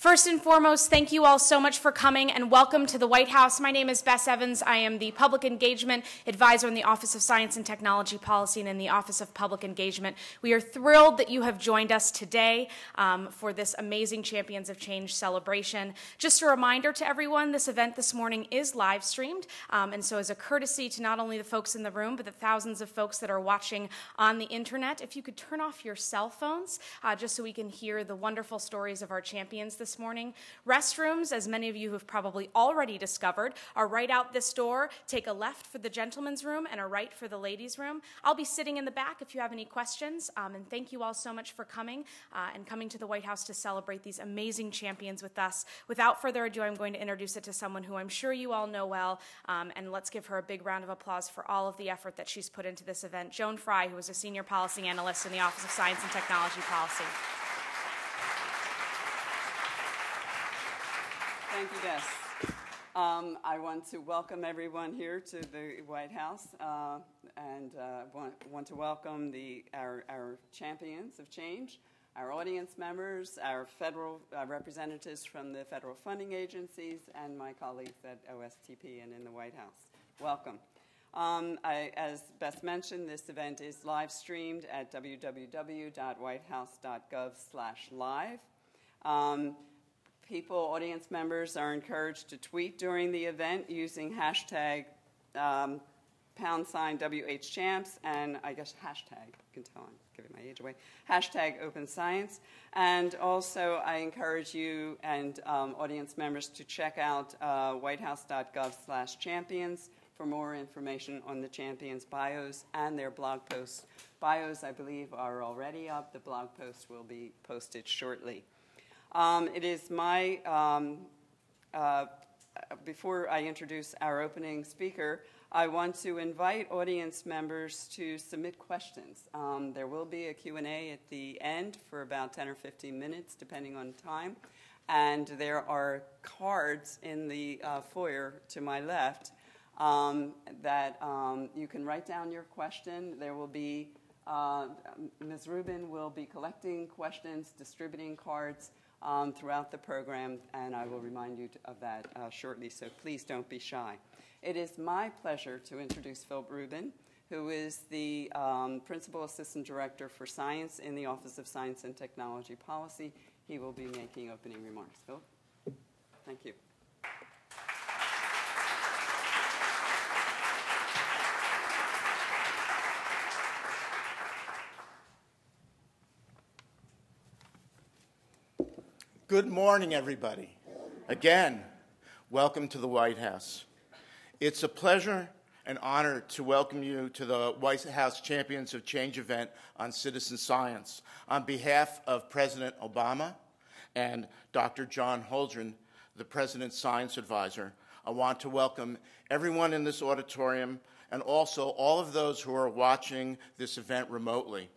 First and foremost, thank you all so much for coming and welcome to the White House. My name is Bess Evans. I am the Public Engagement Advisor in the Office of Science and Technology Policy and in the Office of Public Engagement. We are thrilled that you have joined us today um, for this amazing Champions of Change celebration. Just a reminder to everyone, this event this morning is live streamed, um, and so as a courtesy to not only the folks in the room, but the thousands of folks that are watching on the internet, if you could turn off your cell phones uh, just so we can hear the wonderful stories of our champions this this morning. Restrooms, as many of you have probably already discovered, are right out this door. Take a left for the gentleman's room and a right for the ladies' room. I'll be sitting in the back if you have any questions. Um, and thank you all so much for coming uh, and coming to the White House to celebrate these amazing champions with us. Without further ado, I'm going to introduce it to someone who I'm sure you all know well. Um, and let's give her a big round of applause for all of the effort that she's put into this event. Joan Fry, who is a senior policy analyst in the Office of Science and Technology Policy. Thank you, Bess. Um, I want to welcome everyone here to the White House uh, and uh, want, want, to welcome the, our, our, champions of change, our audience members, our federal uh, representatives from the federal funding agencies, and my colleagues at OSTP and in the White House. Welcome. Um, I, as Bess mentioned, this event is live streamed at www.whitehouse.gov/live. Um, people, audience members, are encouraged to tweet during the event using hashtag um, pound sign WHChamps and I guess hashtag, you can tell I'm giving my age away, hashtag open science. And also I encourage you and um, audience members to check out uh, whitehouse.gov slash champions for more information on the champions bios and their blog posts. Bios, I believe, are already up. The blog post will be posted shortly. Um, it is my, um, uh, before I introduce our opening speaker, I want to invite audience members to submit questions. Um, there will be a Q&A at the end for about 10 or 15 minutes, depending on time. And there are cards in the uh, foyer to my left um, that um, you can write down your question. There will be, uh, Ms. Rubin will be collecting questions, distributing cards, um, throughout the program, and I will remind you of that uh, shortly, so please don't be shy. It is my pleasure to introduce Phil Rubin, who is the um, Principal Assistant Director for Science in the Office of Science and Technology Policy. He will be making opening remarks. Phil? Thank you. Good morning, everybody. Again, welcome to the White House. It's a pleasure and honor to welcome you to the White House Champions of Change event on citizen science. On behalf of President Obama and Dr. John Holdren, the President's Science Advisor, I want to welcome everyone in this auditorium and also all of those who are watching this event remotely.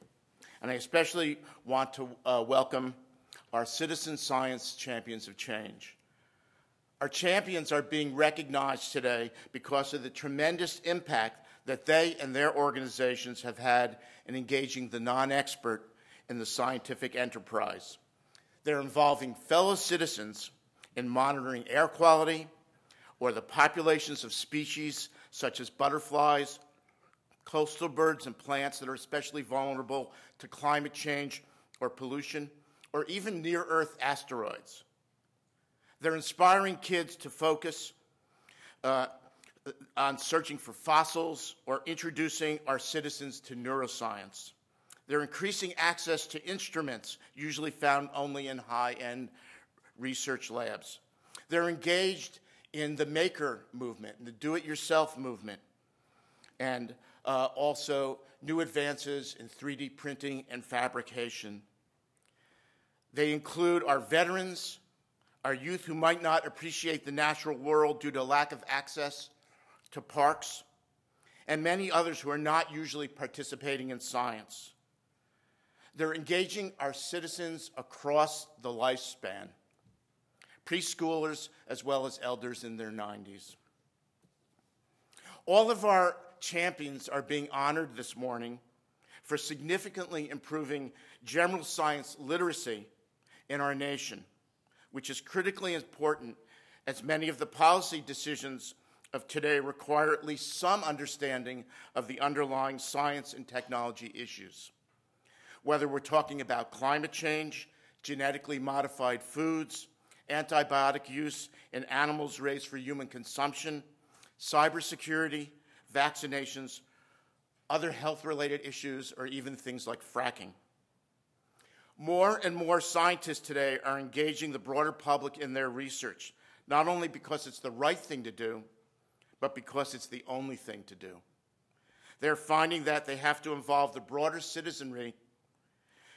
And I especially want to uh, welcome our citizen science champions of change. Our champions are being recognized today because of the tremendous impact that they and their organizations have had in engaging the non-expert in the scientific enterprise. They're involving fellow citizens in monitoring air quality or the populations of species such as butterflies, coastal birds and plants that are especially vulnerable to climate change or pollution, or even near Earth asteroids. They're inspiring kids to focus uh, on searching for fossils or introducing our citizens to neuroscience. They're increasing access to instruments usually found only in high end research labs. They're engaged in the maker movement, the do it yourself movement, and uh, also new advances in 3D printing and fabrication. They include our veterans, our youth who might not appreciate the natural world due to lack of access to parks, and many others who are not usually participating in science. They're engaging our citizens across the lifespan, preschoolers as well as elders in their 90s. All of our champions are being honored this morning for significantly improving general science literacy in our nation, which is critically important as many of the policy decisions of today require at least some understanding of the underlying science and technology issues. Whether we're talking about climate change, genetically modified foods, antibiotic use in animals raised for human consumption, cybersecurity, vaccinations, other health related issues, or even things like fracking. More and more scientists today are engaging the broader public in their research, not only because it's the right thing to do, but because it's the only thing to do. They're finding that they have to involve the broader citizenry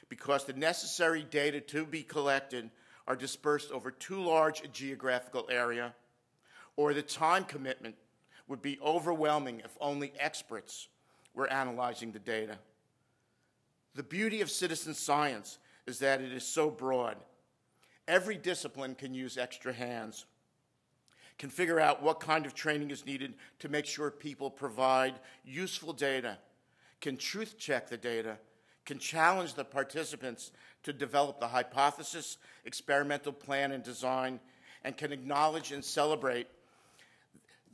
because the necessary data to be collected are dispersed over too large a geographical area, or the time commitment would be overwhelming if only experts were analyzing the data. The beauty of citizen science is that it is so broad. Every discipline can use extra hands, can figure out what kind of training is needed to make sure people provide useful data, can truth check the data, can challenge the participants to develop the hypothesis, experimental plan, and design, and can acknowledge and celebrate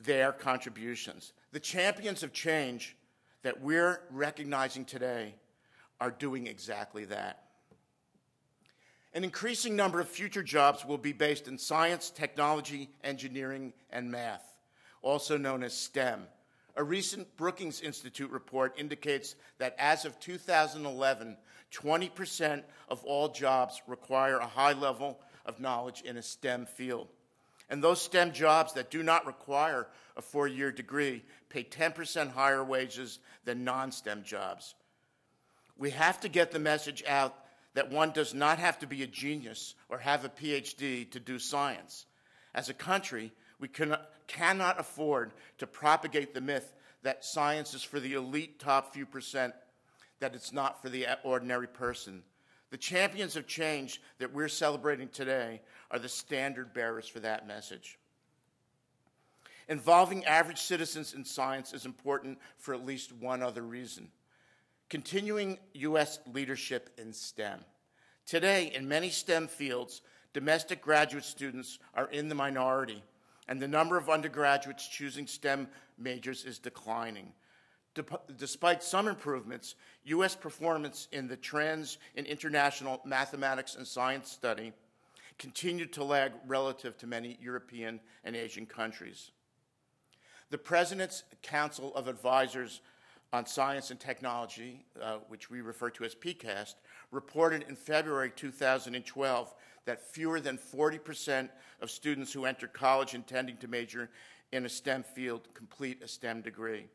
their contributions. The champions of change that we're recognizing today are doing exactly that. An increasing number of future jobs will be based in science, technology, engineering, and math, also known as STEM. A recent Brookings Institute report indicates that as of 2011, 20% of all jobs require a high level of knowledge in a STEM field. And those STEM jobs that do not require a four year degree pay 10% higher wages than non STEM jobs. We have to get the message out that one does not have to be a genius or have a PhD to do science. As a country, we cannot, cannot afford to propagate the myth that science is for the elite top few percent, that it's not for the ordinary person. The champions of change that we're celebrating today are the standard bearers for that message. Involving average citizens in science is important for at least one other reason continuing U.S. leadership in STEM. Today, in many STEM fields, domestic graduate students are in the minority and the number of undergraduates choosing STEM majors is declining. despite some improvements, U.S. performance in the Trends in International Mathematics and Science study continued to lag relative to many European and Asian countries. The President's Council of Advisors on Science and Technology, uh, which we refer to as PCAST, reported in February 2012 that fewer than 40% of students who enter college intending to major in a STEM field complete a STEM degree.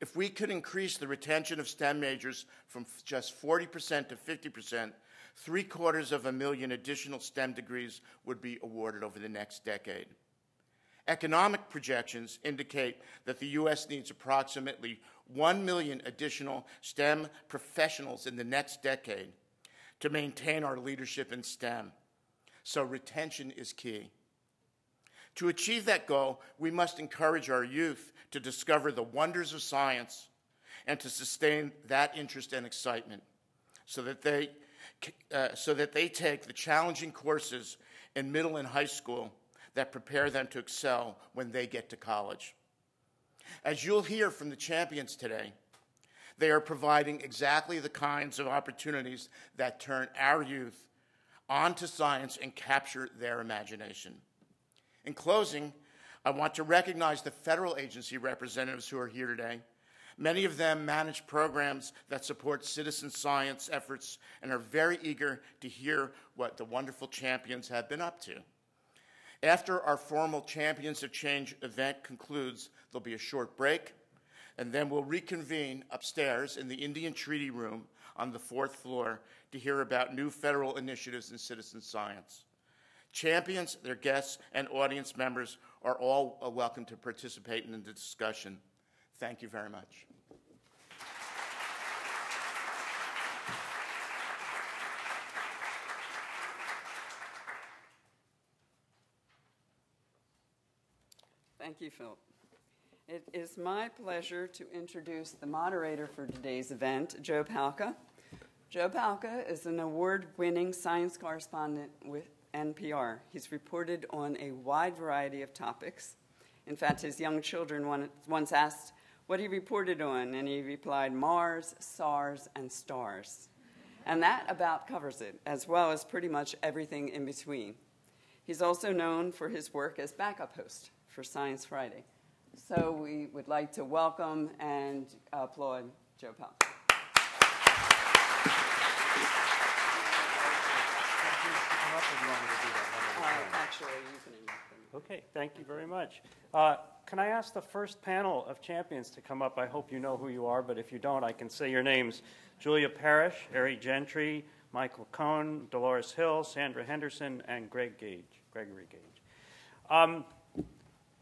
If we could increase the retention of STEM majors from just 40% to 50%, three quarters of a million additional STEM degrees would be awarded over the next decade. Economic projections indicate that the U.S. needs approximately 1 million additional STEM professionals in the next decade to maintain our leadership in STEM. So retention is key. To achieve that goal, we must encourage our youth to discover the wonders of science and to sustain that interest and excitement so that they, uh, so that they take the challenging courses in middle and high school that prepare them to excel when they get to college. As you'll hear from the champions today, they are providing exactly the kinds of opportunities that turn our youth onto science and capture their imagination. In closing, I want to recognize the federal agency representatives who are here today. Many of them manage programs that support citizen science efforts and are very eager to hear what the wonderful champions have been up to. After our formal Champions of Change event concludes, there'll be a short break and then we'll reconvene upstairs in the Indian Treaty Room on the fourth floor to hear about new federal initiatives in citizen science. Champions, their guests, and audience members are all uh, welcome to participate in the discussion. Thank you very much. Thank you, Phil. It is my pleasure to introduce the moderator for today's event, Joe Palca. Joe Palca is an award winning science correspondent with, NPR. He's reported on a wide variety of topics. In fact, his young children once asked what he reported on, and he replied Mars, SARS, and stars. And that about covers it, as well as pretty much everything in between. He's also known for his work as backup host for Science Friday. So we would like to welcome and applaud Joe Palca. Okay, thank you very much. Uh, can I ask the first panel of champions to come up? I hope you know who you are, but if you don't, I can say your names. Julia Parrish, Eri Gentry, Michael Cohn, Dolores Hill, Sandra Henderson, and Greg Gage, Gregory Gage. Um,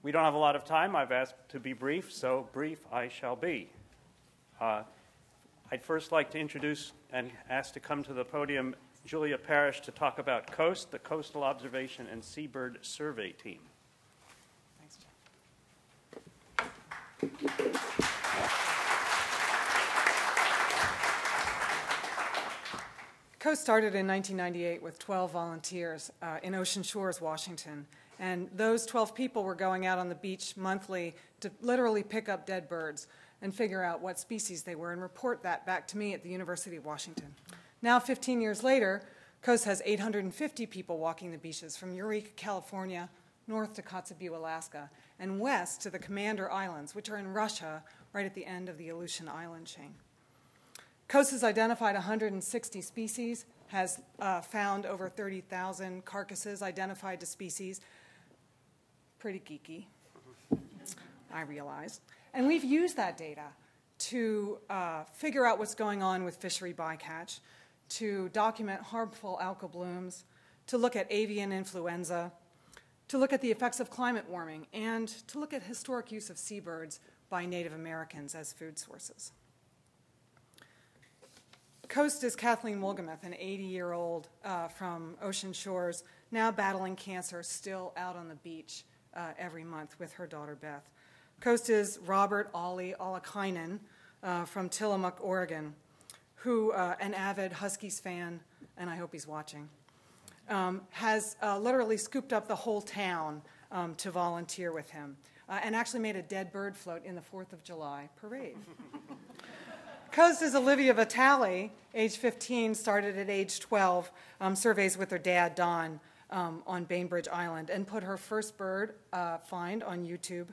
we don't have a lot of time. I've asked to be brief, so brief I shall be. Uh, I'd first like to introduce and ask to come to the podium Julia Parrish to talk about COAST, the Coastal Observation and Seabird Survey Team. Thanks, COAST started in 1998 with 12 volunteers uh, in Ocean Shores, Washington. And those 12 people were going out on the beach monthly to literally pick up dead birds and figure out what species they were and report that back to me at the University of Washington. Now, 15 years later, COAST has 850 people walking the beaches from Eureka, California, north to Kotzebue, Alaska, and west to the Commander Islands, which are in Russia, right at the end of the Aleutian Island chain. COAST has identified 160 species, has uh, found over 30,000 carcasses identified to species. Pretty geeky, I realize. And we've used that data to uh, figure out what's going on with fishery bycatch, to document harmful algal blooms, to look at avian influenza, to look at the effects of climate warming, and to look at historic use of seabirds by Native Americans as food sources. Coast is Kathleen Wolgemuth, an 80 year old uh, from Ocean Shores, now battling cancer, still out on the beach uh, every month with her daughter Beth. Coast is Robert Ollie Olakainen uh, from Tillamook, Oregon, who, uh, an avid Huskies fan, and I hope he's watching, um, has uh, literally scooped up the whole town um, to volunteer with him uh, and actually made a dead bird float in the 4th of July parade. Coast is Olivia Vitale, age 15, started at age 12, um, surveys with her dad, Don, um, on Bainbridge Island, and put her first bird uh, find on YouTube.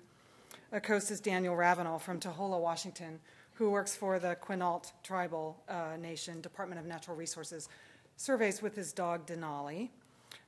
Coast is Daniel Ravenel from Taholah, Washington, who works for the Quinault Tribal uh, Nation Department of Natural Resources, surveys with his dog Denali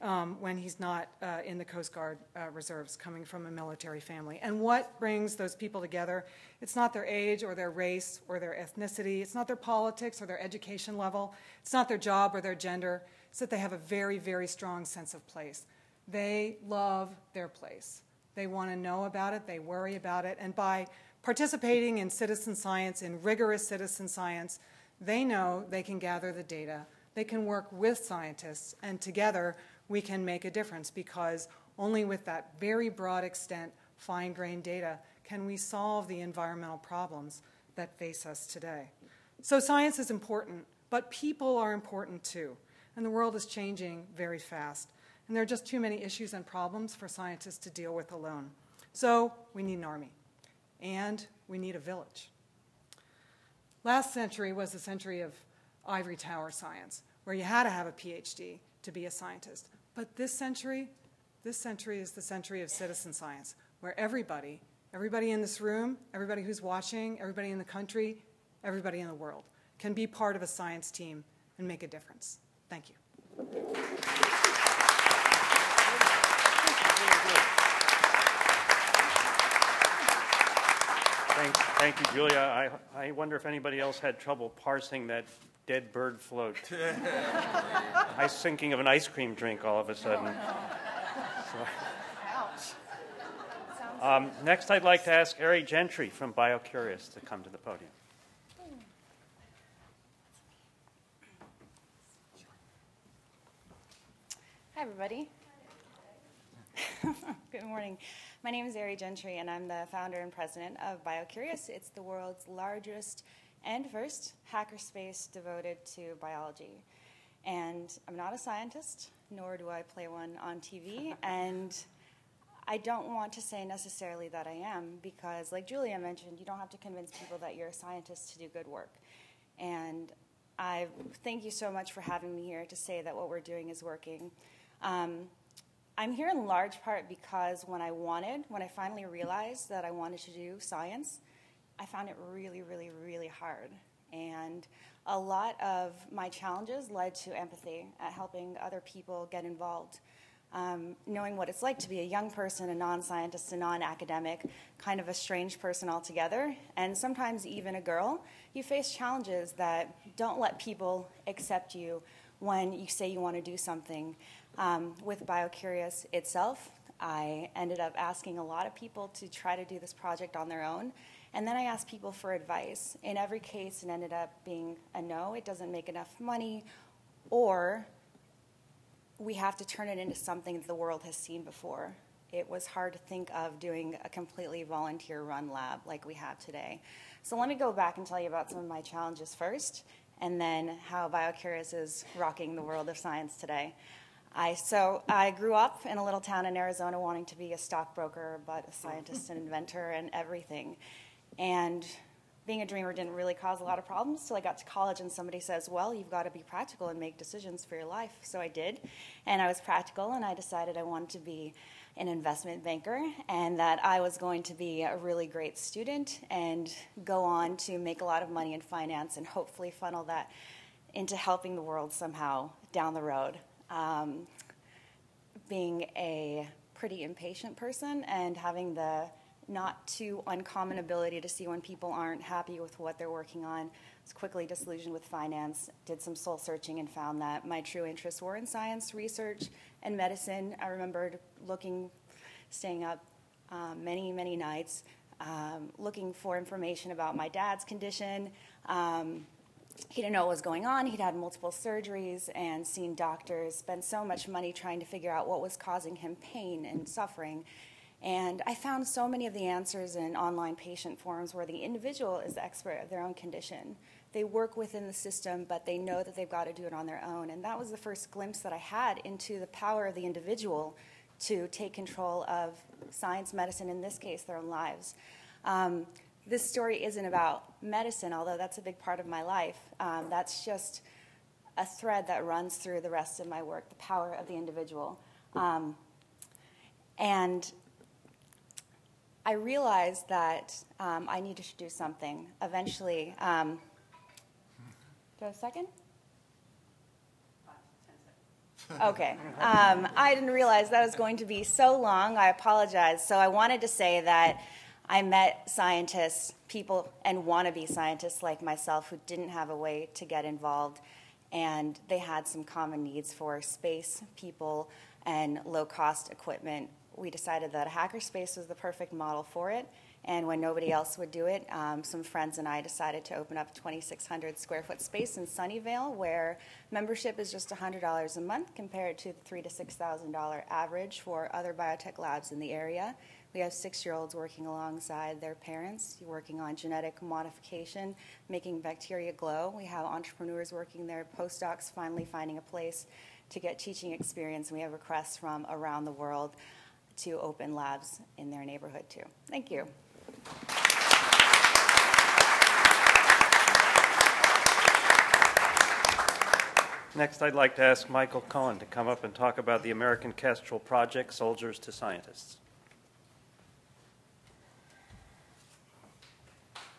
um, when he's not uh, in the Coast Guard uh, reserves coming from a military family. And what brings those people together? It's not their age or their race or their ethnicity, it's not their politics or their education level, it's not their job or their gender. It's that they have a very, very strong sense of place. They love their place. They want to know about it, they worry about it, and by participating in citizen science, in rigorous citizen science, they know they can gather the data. They can work with scientists, and together we can make a difference because only with that very broad extent, fine grained data, can we solve the environmental problems that face us today. So, science is important, but people are important too. And the world is changing very fast. And there are just too many issues and problems for scientists to deal with alone. So, we need an army. And we need a village. Last century was the century of ivory tower science, where you had to have a PhD to be a scientist. But this century, this century is the century of citizen science, where everybody, everybody in this room, everybody who's watching, everybody in the country, everybody in the world can be part of a science team and make a difference. Thank you. Thank, thank you, Julia. I, I wonder if anybody else had trouble parsing that dead bird float. I was thinking of an ice cream drink all of a sudden. So. Um, next, I'd like to ask Eri Gentry from BioCurious to come to the podium. Hi, everybody. Good morning. My name is Eri Gentry, and I'm the founder and president of BioCurious. It's the world's largest and first hackerspace devoted to biology. And I'm not a scientist, nor do I play one on TV. And I don't want to say necessarily that I am because, like Julia mentioned, you don't have to convince people that you're a scientist to do good work. And I thank you so much for having me here to say that what we're doing is working. Um, I'm here in large part because when I wanted, when I finally realized that I wanted to do science, I found it really, really, really hard. And a lot of my challenges led to empathy at helping other people get involved. Um, knowing what it's like to be a young person, a non scientist, a non academic, kind of a strange person altogether, and sometimes even a girl, you face challenges that don't let people accept you when you say you want to do something. Um, with BioCurious itself, I ended up asking a lot of people to try to do this project on their own. And then I asked people for advice. In every case, it ended up being a no, it doesn't make enough money, or we have to turn it into something that the world has seen before. It was hard to think of doing a completely volunteer run lab like we have today. So let me go back and tell you about some of my challenges first, and then how BioCurious is rocking the world of science today. I, so I grew up in a little town in Arizona wanting to be a stockbroker, but a scientist and inventor and everything. And being a dreamer didn't really cause a lot of problems till I got to college and somebody says, Well, you've got to be practical and make decisions for your life. So I did. And I was practical and I decided I wanted to be an investment banker and that I was going to be a really great student and go on to make a lot of money in finance and hopefully funnel that into helping the world somehow down the road. Um, being a pretty impatient person and having the not too uncommon ability to see when people aren't happy with what they're working on. I was quickly disillusioned with finance, did some soul searching, and found that my true interests were in science, research, and medicine. I remembered looking, staying up um, many, many nights, um, looking for information about my dad's condition. Um, he didn't know what was going on. He'd had multiple surgeries and seen doctors, spent so much money trying to figure out what was causing him pain and suffering. And I found so many of the answers in online patient forums where the individual is the expert of their own condition. They work within the system, but they know that they've got to do it on their own. And that was the first glimpse that I had into the power of the individual to take control of science, medicine, in this case, their own lives. Um, this story isn't about medicine, although that's a big part of my life. Um, that's just a thread that runs through the rest of my work the power of the individual. Um, and I realized that um, I needed to do something. Eventually, um, do I have a second? Okay. Um, I didn't realize that was going to be so long. I apologize. So I wanted to say that I met scientists, people, and wannabe scientists like myself who didn't have a way to get involved, and they had some common needs for space, people, and low cost equipment we decided that a hackerspace was the perfect model for it. And when nobody else would do it, um, some friends and I decided to open up a 2,600 square foot space in Sunnyvale, where membership is just $100 a month compared to the three to six thousand dollar average for other biotech labs in the area. We have six-year-olds working alongside their parents, working on genetic modification, making bacteria glow. We have entrepreneurs working there, postdocs finally finding a place to get teaching experience, and we have requests from around the world to open labs in their neighborhood too. Thank you. Next, I'd like to ask Michael Cohen to come up and talk about the American Kestrel Project, Soldiers to Scientists.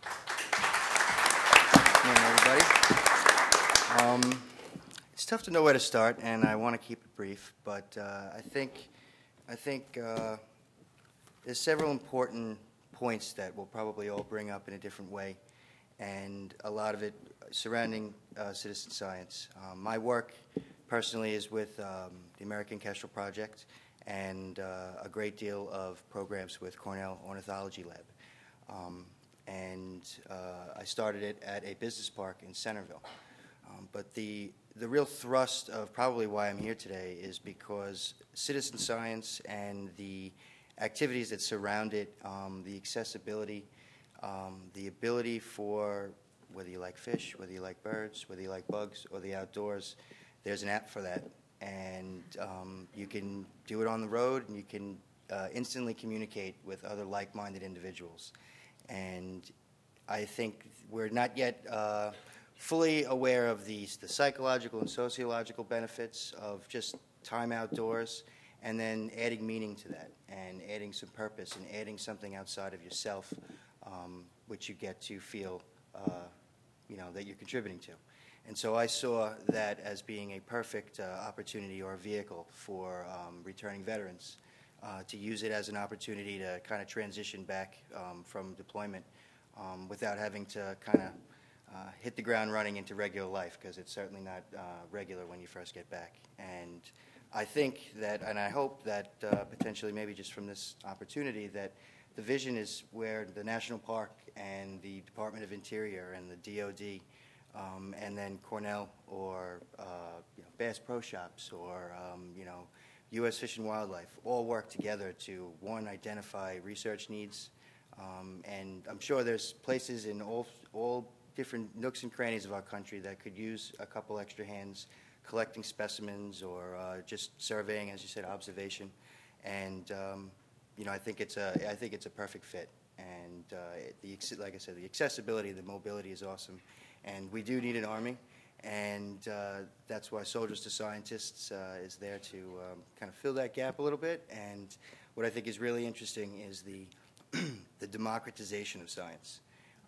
Good morning, everybody. Um, it's tough to know where to start, and I want to keep it brief, but uh, I think I think uh, there's several important points that we'll probably all bring up in a different way, and a lot of it surrounding uh, citizen science. Um, my work personally is with um, the American Kestrel Project and uh, a great deal of programs with Cornell Ornithology Lab. Um, and uh, I started it at a business park in Centerville. Um, but the the real thrust of probably why I'm here today is because citizen science and the activities that surround it, um, the accessibility, um, the ability for whether you like fish, whether you like birds, whether you like bugs or the outdoors, there's an app for that, and um, you can do it on the road, and you can uh, instantly communicate with other like-minded individuals. And I think we're not yet uh, fully aware of the, the psychological and sociological benefits of just time outdoors and then adding meaning to that and adding some purpose and adding something outside of yourself um, which you get to feel uh, you know that you're contributing to. And so I saw that as being a perfect uh, opportunity or vehicle for um, returning veterans uh, to use it as an opportunity to kind of transition back um, from deployment um, without having to kind of uh, hit the ground running into regular life because it's certainly not uh, regular when you first get back. And I think that, and I hope that uh, potentially maybe just from this opportunity that the vision is where the National Park and the Department of Interior and the DOD um, and then Cornell or uh, you know, Bass Pro Shops or um, you know U.S. Fish and Wildlife all work together to one identify research needs, um, and I'm sure there's places in all all different nooks and crannies of our country that could use a couple extra hands collecting specimens or uh, just surveying, as you said, observation. And um, you know, I think it's a I think it's a perfect fit. And uh, the like I said, the accessibility, the mobility is awesome. And we do need an army, and uh, that's why Soldiers to Scientists uh, is there to um, kind of fill that gap a little bit. And what I think is really interesting is the the democratization of science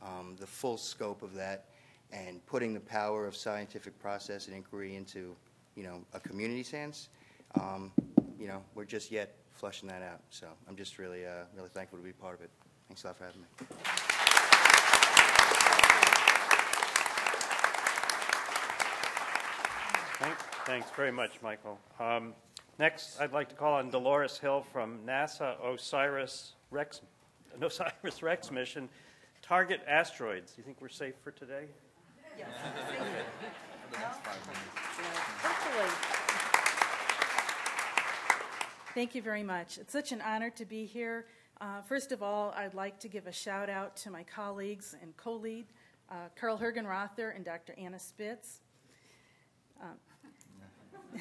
um, the full scope of that and putting the power of scientific process and inquiry into, you know, a community's hands. Um, you know, we're just yet flushing that out. So I'm just really, uh, really thankful to be part of it. Thanks a lot for having me. Thanks very much, Michael. Um, next, I'd like to call on Dolores Hill from NASA OSIRIS REx, OSIRIS REx mission Target asteroids. Do you think we're safe for today? Yes. Hopefully. Thank you very much. It's such an honor to be here. Uh, first of all, I'd like to give a shout out to my colleagues and co lead, uh, Carl Hergenrother and Dr. Anna Spitz. Um,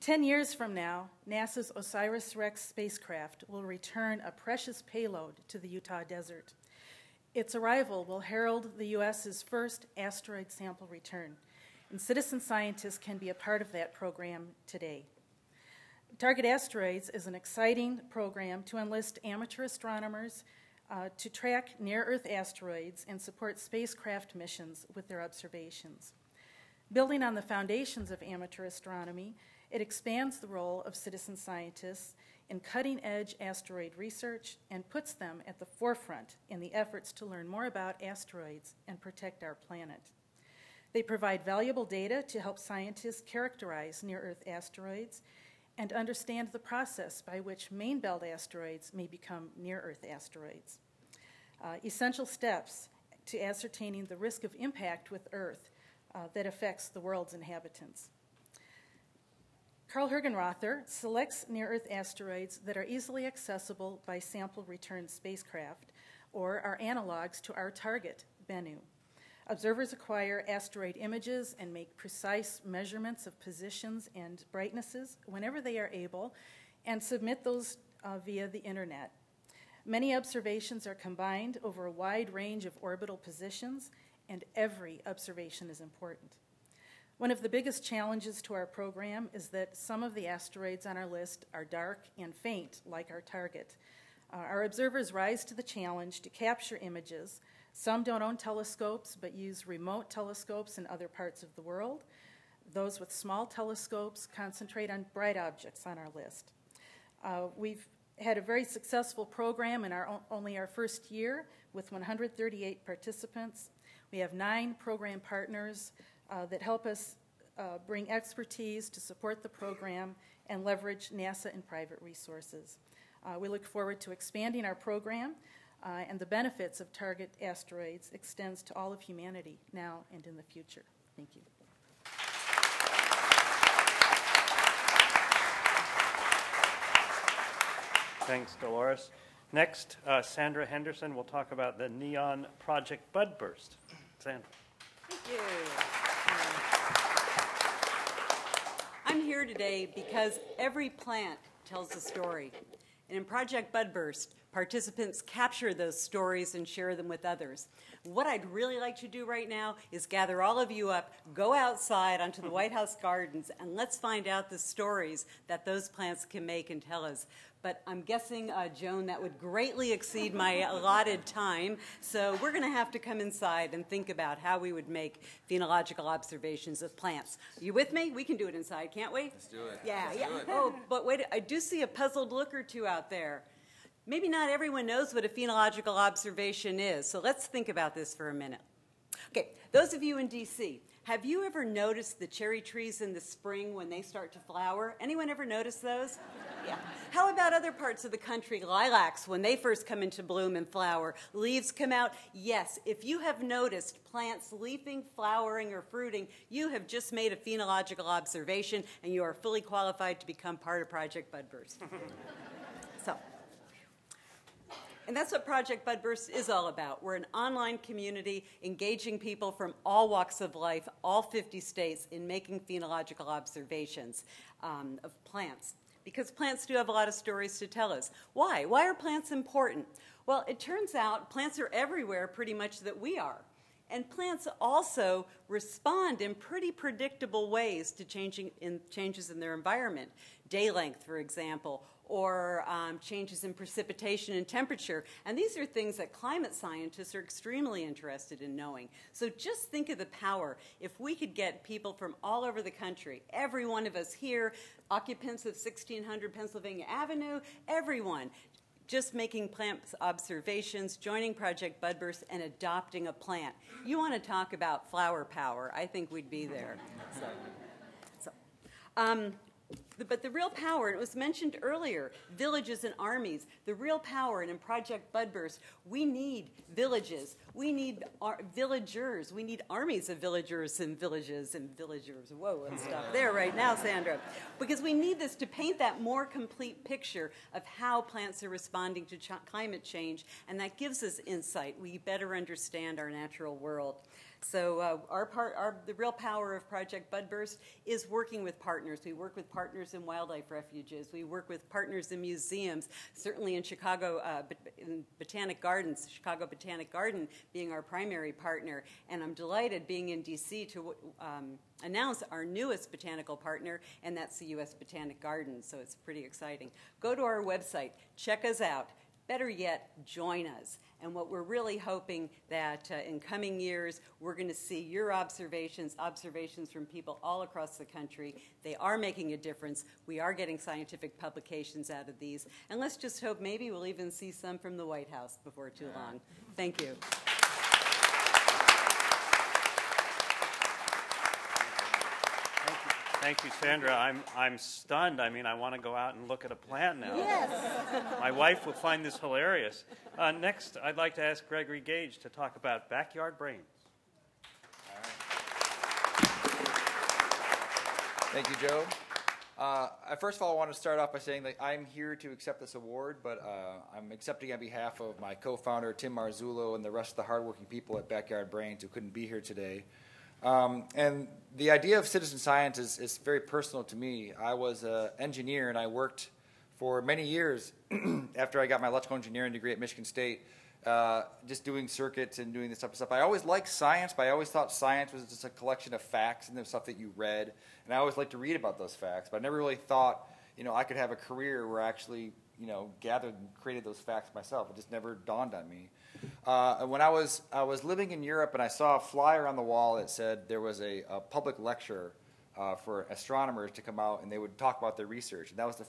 Ten years from now, NASA's OSIRIS REx spacecraft will return a precious payload to the Utah desert. Its arrival will herald the U.S.'s first asteroid sample return, and citizen scientists can be a part of that program today. Target Asteroids is an exciting program to enlist amateur astronomers uh, to track near Earth asteroids and support spacecraft missions with their observations. Building on the foundations of amateur astronomy, it expands the role of citizen scientists in cutting edge asteroid research and puts them at the forefront in the efforts to learn more about asteroids and protect our planet. They provide valuable data to help scientists characterize near Earth asteroids and understand the process by which main belt asteroids may become near Earth asteroids. Uh, essential steps to ascertaining the risk of impact with Earth uh, that affects the world's inhabitants. Carl Hergenrother selects near Earth asteroids that are easily accessible by sample return spacecraft or are analogs to our target, Bennu. Observers acquire asteroid images and make precise measurements of positions and brightnesses whenever they are able and submit those uh, via the internet. Many observations are combined over a wide range of orbital positions, and every observation is important. One of the biggest challenges to our program is that some of the asteroids on our list are dark and faint, like our target. Uh, our observers rise to the challenge to capture images. Some don't own telescopes but use remote telescopes in other parts of the world. Those with small telescopes concentrate on bright objects on our list. Uh, we've had a very successful program in our only our first year with 138 participants. We have nine program partners uh, that help us uh, bring expertise to support the program and leverage NASA and private resources. Uh, we look forward to expanding our program uh, and the benefits of target asteroids extends to all of humanity now and in the future. Thank you. Thanks, Dolores. Next, uh, Sandra Henderson will talk about the NEON Project Budburst. Sandra. Thank you. Here today because every plant tells a story. And in Project Budburst, participants capture those stories and share them with others. What I'd really like to do right now is gather all of you up, go outside onto the White House gardens, and let's find out the stories that those plants can make and tell us. But I'm guessing, uh, Joan, that would greatly exceed my allotted time. So we're going to have to come inside and think about how we would make phenological observations of plants. Are you with me? We can do it inside, can't we? Let's do it. Yeah, Let's yeah. do it. Oh, but wait, I do see a puzzled look or two out there. Maybe not everyone knows what a phenological observation is, so let's think about this for a minute. Okay, those of you in DC, have you ever noticed the cherry trees in the spring when they start to flower? Anyone ever notice those? Yeah. How about other parts of the country, lilacs, when they first come into bloom and flower? Leaves come out? Yes. If you have noticed plants leafing, flowering, or fruiting, you have just made a phenological observation and you are fully qualified to become part of Project Budburst. and that's what Project Budburst is all about. We're an online community engaging people from all walks of life, all 50 states, in making phenological observations um, of plants. Because plants do have a lot of stories to tell us. Why? Why are plants important? Well, it turns out plants are everywhere pretty much that we are. And plants also respond in pretty predictable ways to changing in changes in their environment. Day length, for example, or um, changes in precipitation and temperature. And these are things that climate scientists are extremely interested in knowing. So just think of the power. If we could get people from all over the country, every one of us here, occupants of 1600 Pennsylvania Avenue, everyone, just making plant observations, joining Project Budburst, and adopting a plant. You want to talk about flower power? I think we'd be there. So, so um, but the real power, and it was mentioned earlier, villages and armies. The real power, and in Project Budburst, we need villages. We need villagers. We need armies of villagers and villages and villagers. Whoa, let's stop there right now, Sandra. Because we need this to paint that more complete picture of how plants are responding to climate change, and that gives us insight. We better understand our natural world. So uh, our part, our, the real power of Project Budburst is working with partners. We work with partners in wildlife refuges. We work with partners in museums. Certainly in Chicago, uh, in Botanic Gardens, Chicago Botanic Garden being our primary partner. And I'm delighted being in D.C. to um, announce our newest botanical partner, and that's the U.S. Botanic Garden. So it's pretty exciting. Go to our website, check us out. Better yet, join us. And what we're really hoping that uh, in coming years, we're going to see your observations, observations from people all across the country. They are making a difference. We are getting scientific publications out of these. And let's just hope maybe we'll even see some from the White House before too long. Thank you. Thank you, Sandra. I'm, I'm stunned. I mean, I want to go out and look at a plant now. Yes. My wife will find this hilarious. Uh, next, I'd like to ask Gregory Gage to talk about backyard brains. Thank you, Joe. Uh, I first of all I want to start off by saying that I'm here to accept this award, but uh, I'm accepting on behalf of my co-founder Tim Marzullo and the rest of the hardworking people at Backyard Brains who couldn't be here today. Um, and the idea of citizen science is, is very personal to me. I was an engineer and I worked for many years after I got my electrical engineering degree at Michigan State, uh, just doing circuits and doing this type of stuff. I always liked science, but I always thought science was just a collection of facts and the stuff that you read. And I always liked to read about those facts, but I never really thought, you know, I could have a career where I actually, you know, gathered and created those facts myself. It just never dawned on me. Uh, when I was I was living in Europe and I saw a flyer on the wall that said there was a, a public lecture uh, for astronomers to come out and they would talk about their research. And that was the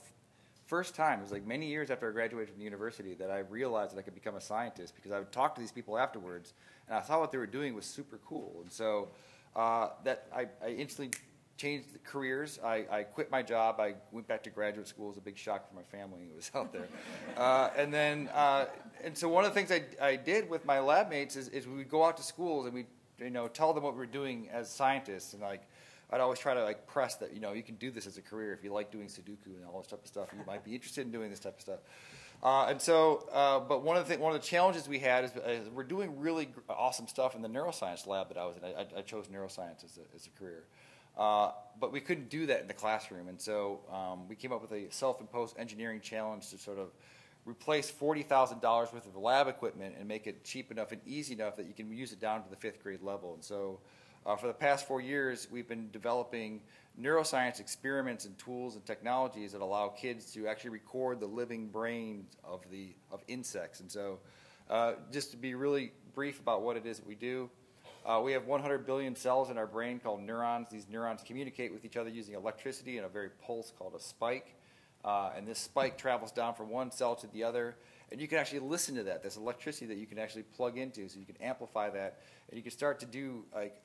first time. It was like many years after I graduated from the university that I realized that I could become a scientist because I would talk to these people afterwards and I thought what they were doing was super cool. And so uh, that I, I instantly changed careers. I, I, quit my job. I went back to graduate school. It was a big shock for my family It was out there. Uh, and then, uh, and so one of the things I, I did with my lab mates is, is we would go out to schools and we, you know, tell them what we are doing as scientists. And like, I'd always try to like press that, you know, you can do this as a career if you like doing Sudoku and all this type of stuff. You might be interested in doing this type of stuff. Uh, and so, uh, but one of the th- one of the challenges we had is, is we're doing really awesome stuff in the neuroscience lab that I was in. I, I chose neuroscience as a, as a career. Uh, but we couldn't do that in the classroom, and so um, we came up with a self-imposed engineering challenge to sort of replace $40,000 worth of lab equipment and make it cheap enough and easy enough that you can use it down to the fifth grade level. And so uh, for the past four years, we've been developing neuroscience experiments and tools and technologies that allow kids to actually record the living brains of, the, of insects. And so uh, just to be really brief about what it is that we do, uh, we have 100 billion cells in our brain called neurons. These neurons communicate with each other using electricity and a very pulse called a spike. Uh, and this spike travels down from one cell to the other. And you can actually listen to that. There's electricity that you can actually plug into, so you can amplify that. And you can start to do like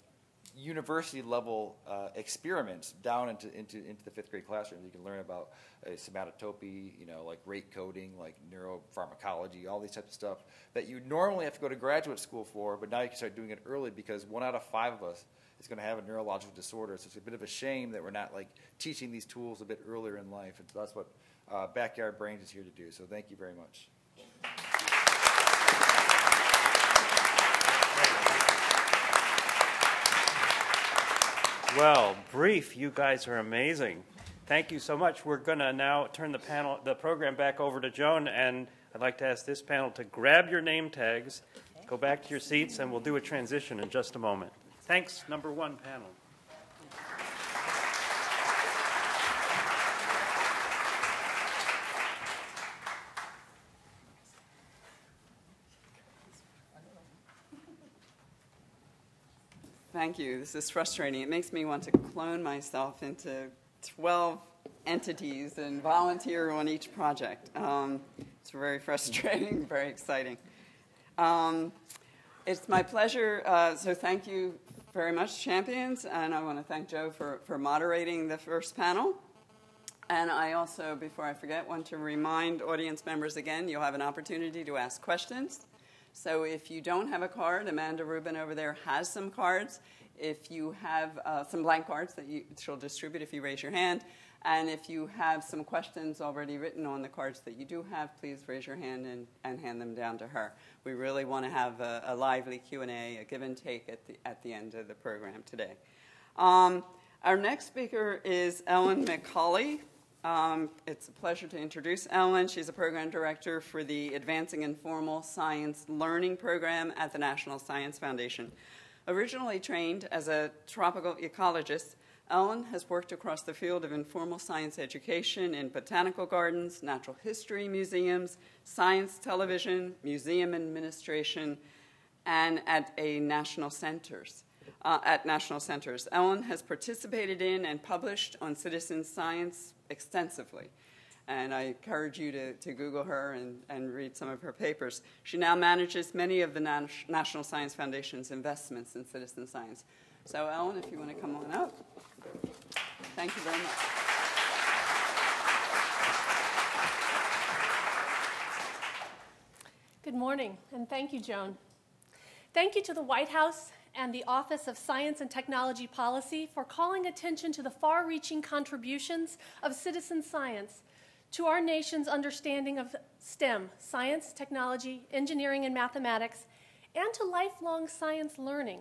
university level uh, experiments down into, into, into the fifth grade classroom. You can learn about uh, somatotopy, you know, like rate coding, like neuropharmacology, all these types of stuff that you normally have to go to graduate school for, but now you can start doing it early because one out of five of us is going to have a neurological disorder. So it's a bit of a shame that we're not like teaching these tools a bit earlier in life. And so that's what uh, Backyard Brains is here to do. So thank you very much. Well, brief, you guys are amazing. Thank you so much. We're going to now turn the panel, the program back over to Joan, and I'd like to ask this panel to grab your name tags, go back to your seats, and we'll do a transition in just a moment. Thanks, number one panel. Thank you. This is frustrating. It makes me want to clone myself into 12 entities and volunteer on each project. Um, it's very frustrating, very exciting. Um, it's my pleasure. Uh, so, thank you very much, champions. And I want to thank Joe for, for moderating the first panel. And I also, before I forget, want to remind audience members again you'll have an opportunity to ask questions. So if you don't have a card, Amanda Rubin over there has some cards. If you have uh, some blank cards that you, she'll distribute if you raise your hand. And if you have some questions already written on the cards that you do have, please raise your hand and, and hand them down to her. We really want to have a, a lively Q&A, a give and take at the, at the end of the program today. Um, our next speaker is Ellen McCallie. Um, it's a pleasure to introduce Ellen. She's a program director for the Advancing Informal Science Learning Program at the National Science Foundation. Originally trained as a tropical ecologist, Ellen has worked across the field of informal science education in botanical gardens, natural history museums, science television, museum administration, and at a national centers. Uh, at national centers. Ellen has participated in and published on citizen science extensively. And I encourage you to, to Google her and, and read some of her papers. She now manages many of the National Science Foundation's investments in citizen science. So, Ellen, if you want to come on up. Thank you very much. Good morning, and thank you, Joan. Thank you to the White House and the Office of Science and Technology Policy for calling attention to the far reaching contributions of citizen science to our nation's understanding of STEM science, technology, engineering, and mathematics and to lifelong science learning.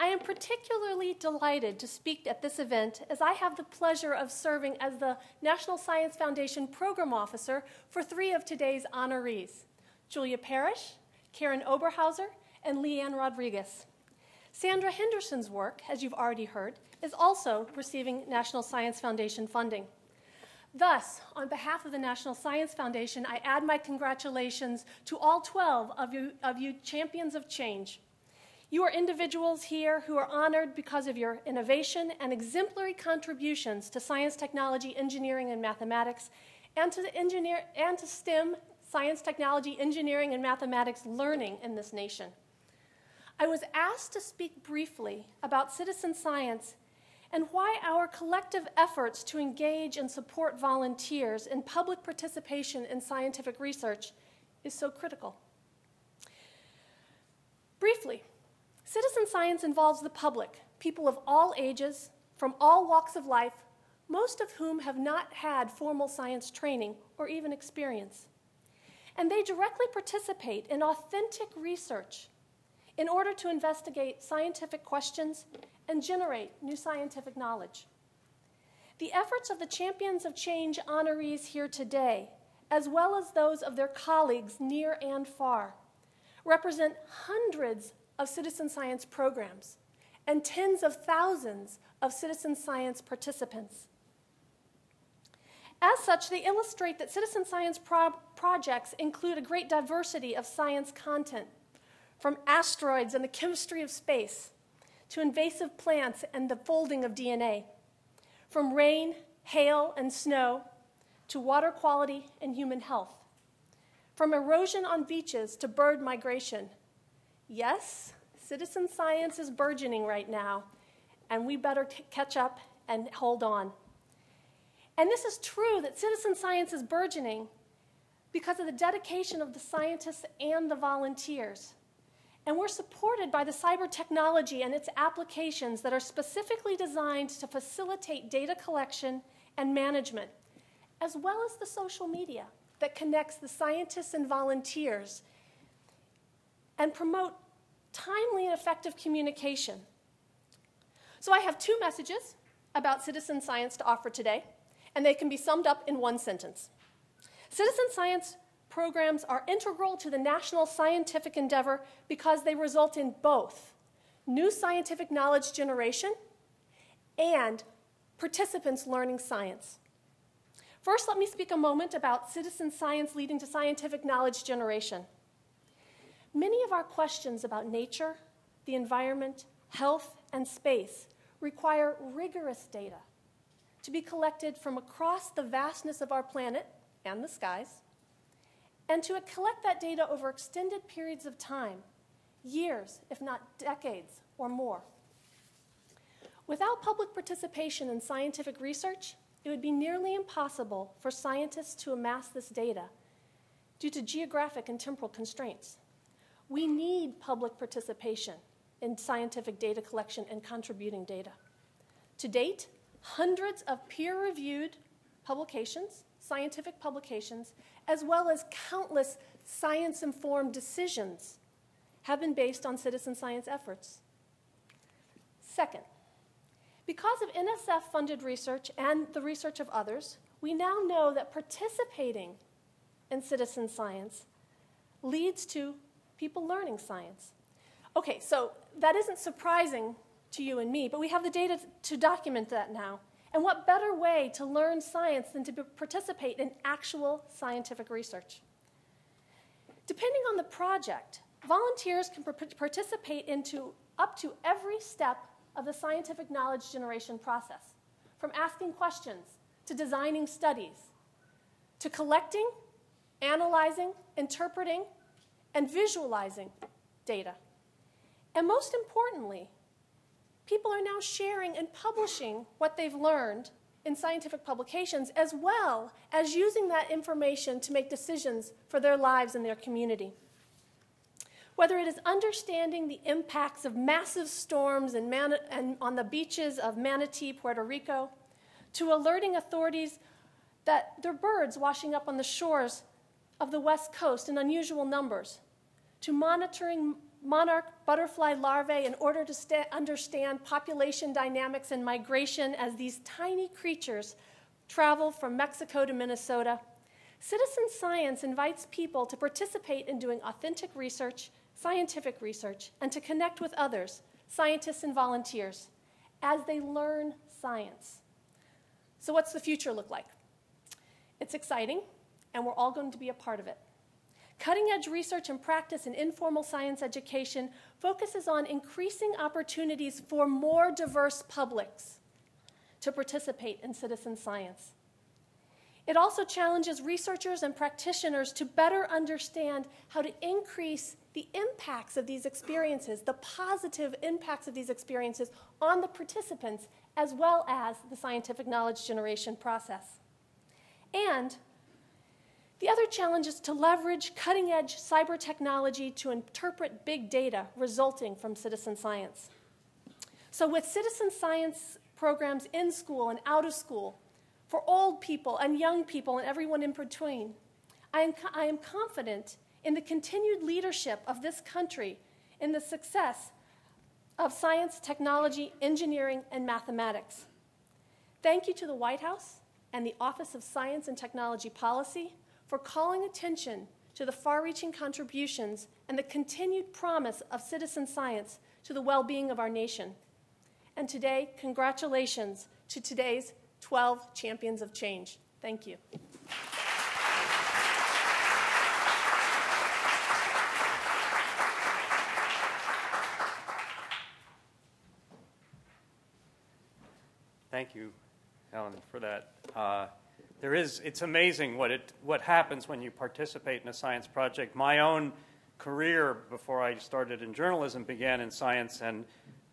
I am particularly delighted to speak at this event as I have the pleasure of serving as the National Science Foundation Program Officer for three of today's honorees Julia Parrish, Karen Oberhauser, and Leanne Rodriguez. Sandra Henderson's work, as you've already heard, is also receiving National Science Foundation funding. Thus, on behalf of the National Science Foundation, I add my congratulations to all 12 of you, of you champions of change. You are individuals here who are honored because of your innovation and exemplary contributions to science, technology, engineering, and mathematics, and to, engineer, and to STEM, science, technology, engineering, and mathematics learning in this nation. I was asked to speak briefly about citizen science and why our collective efforts to engage and support volunteers in public participation in scientific research is so critical. Briefly, citizen science involves the public, people of all ages, from all walks of life, most of whom have not had formal science training or even experience. And they directly participate in authentic research in order to investigate scientific questions and generate new scientific knowledge. The efforts of the Champions of Change honorees here today, as well as those of their colleagues near and far, represent hundreds of citizen science programs and tens of thousands of citizen science participants. As such, they illustrate that citizen science pro- projects include a great diversity of science content, from asteroids and the chemistry of space to invasive plants and the folding of DNA, from rain, hail, and snow to water quality and human health, from erosion on beaches to bird migration. Yes, citizen science is burgeoning right now, and we better catch up and hold on. And this is true that citizen science is burgeoning because of the dedication of the scientists and the volunteers. And we're supported by the cyber technology and its applications that are specifically designed to facilitate data collection and management, as well as the social media that connects the scientists and volunteers and promote timely and effective communication. So I have two messages about citizen science to offer today and they can be summed up in one sentence. Citizen science programs are integral to the national scientific endeavor because they result in both new scientific knowledge generation and participants learning science. First, let me speak a moment about citizen science leading to scientific knowledge generation. Many of our questions about nature, the environment, health, and space require rigorous data to be collected from across the vastness of our planet and the skies, and to collect that data over extended periods of time, years, if not decades or more. Without public participation in scientific research, it would be nearly impossible for scientists to amass this data due to geographic and temporal constraints. We need public participation in scientific data collection and contributing data. To date, hundreds of peer reviewed publications, scientific publications, as well as countless science informed decisions have been based on citizen science efforts. Second, because of NSF funded research and the research of others, we now know that participating in citizen science leads to people learning science. Okay, so that isn't surprising to you and me, but we have the data to document that now. And what better way to learn science than to participate in actual scientific research? Depending on the project, volunteers can participate into up to every step of the scientific knowledge generation process, from asking questions to designing studies, to collecting, analyzing, interpreting, and visualizing data. And most importantly, people are now sharing and publishing what they've learned in scientific publications, as well as using that information to make decisions for their lives and their community. Whether it is understanding the impacts of massive storms and, and on the beaches of Manatí, Puerto Rico, to alerting authorities that there are birds washing up on the shores of the West Coast in unusual numbers, to monitoring monarch butterfly larvae in order to sta- understand population dynamics and migration as these tiny creatures travel from Mexico to Minnesota. Citizen science invites people to participate in doing authentic research, scientific research, and to connect with others, scientists and volunteers, as they learn science. So, what's the future look like? It's exciting, and we're all going to be a part of it. Cutting edge research and practice in informal science education focuses on increasing opportunities for more diverse publics to participate in citizen science. It also challenges researchers and practitioners to better understand how to increase the impacts of these experiences, the positive impacts of these experiences on the participants, as well as the scientific knowledge generation process. And the other challenge is to leverage cutting edge cyber technology to interpret big data resulting from citizen science. So, with citizen science programs in school and out of school, for old people and young people and everyone in between, I am, I am confident in the continued leadership of this country in the success of science, technology, engineering, and mathematics. Thank you to the White House and the Office of Science and Technology Policy for calling attention to the far reaching contributions and the continued promise of citizen science to the well being of our nation. And today, congratulations to today's 12 champions of change. Thank you. Thank you, Helen, for that. Uh, there is, it's amazing what, it, what happens when you participate in a science project. My own career before I started in journalism began in science, and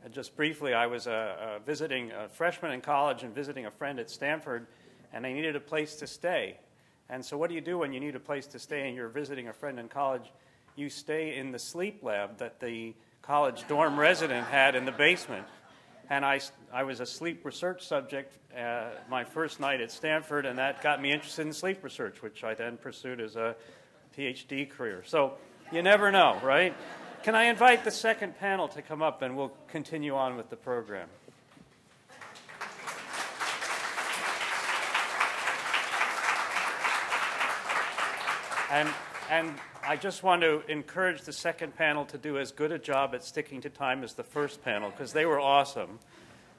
uh, just briefly, I was a, a visiting a freshman in college and visiting a friend at Stanford, and I needed a place to stay. And so, what do you do when you need a place to stay and you're visiting a friend in college? You stay in the sleep lab that the college dorm resident had in the basement. And I, I was a sleep research subject uh, my first night at Stanford, and that got me interested in sleep research, which I then pursued as a PhD career. So you never know, right? Can I invite the second panel to come up, and we'll continue on with the program. And, and I just want to encourage the second panel to do as good a job at sticking to time as the first panel because they were awesome.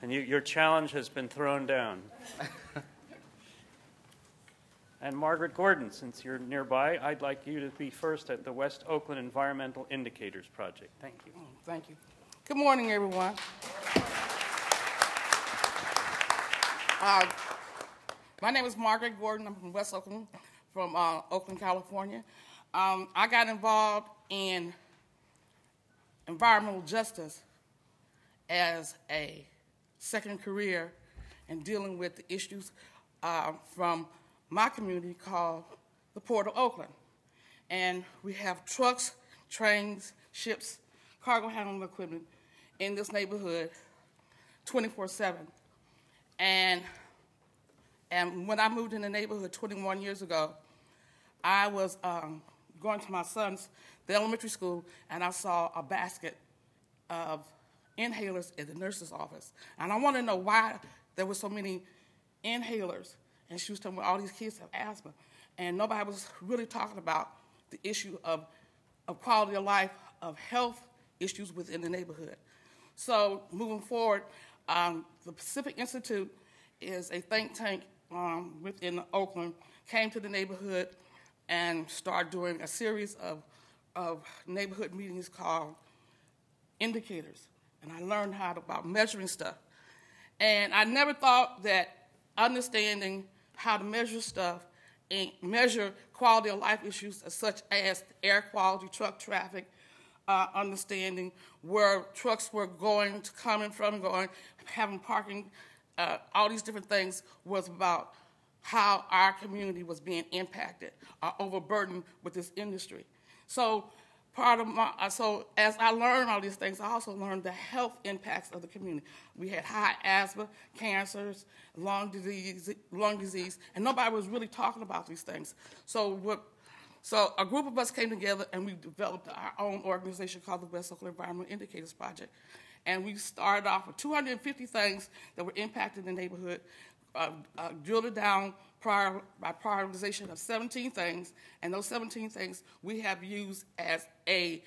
And you, your challenge has been thrown down. and Margaret Gordon, since you're nearby, I'd like you to be first at the West Oakland Environmental Indicators Project. Thank you. Oh, thank you. Good morning, everyone. Uh, my name is Margaret Gordon. I'm from West Oakland, from uh, Oakland, California. Um, I got involved in environmental justice as a second career and dealing with the issues uh, from my community called the Port of Oakland. And we have trucks, trains, ships, cargo handling equipment in this neighborhood 24 7. And, and when I moved in the neighborhood 21 years ago, I was um, going to my son's the elementary school, and I saw a basket of inhalers in the nurse's office. And I want to know why there were so many inhalers. And she was telling me all these kids have asthma. And nobody was really talking about the issue of, of quality of life, of health issues within the neighborhood. So moving forward, um, the Pacific Institute is a think tank um, within Oakland, came to the neighborhood and start doing a series of, of neighborhood meetings called indicators. And I learned how to, about measuring stuff. And I never thought that understanding how to measure stuff and measure quality of life issues such as air quality, truck traffic, uh, understanding where trucks were going, to coming from, going, having parking, uh, all these different things was about how our community was being impacted or overburdened with this industry. So part of my uh, so as I learned all these things, I also learned the health impacts of the community. We had high asthma, cancers, lung disease, lung disease, and nobody was really talking about these things. So what so a group of us came together and we developed our own organization called the West Oakland Environmental Indicators Project. And we started off with 250 things that were impacting the neighborhood uh, uh, drilled it down prior, by prioritization of 17 things, and those 17 things we have used as a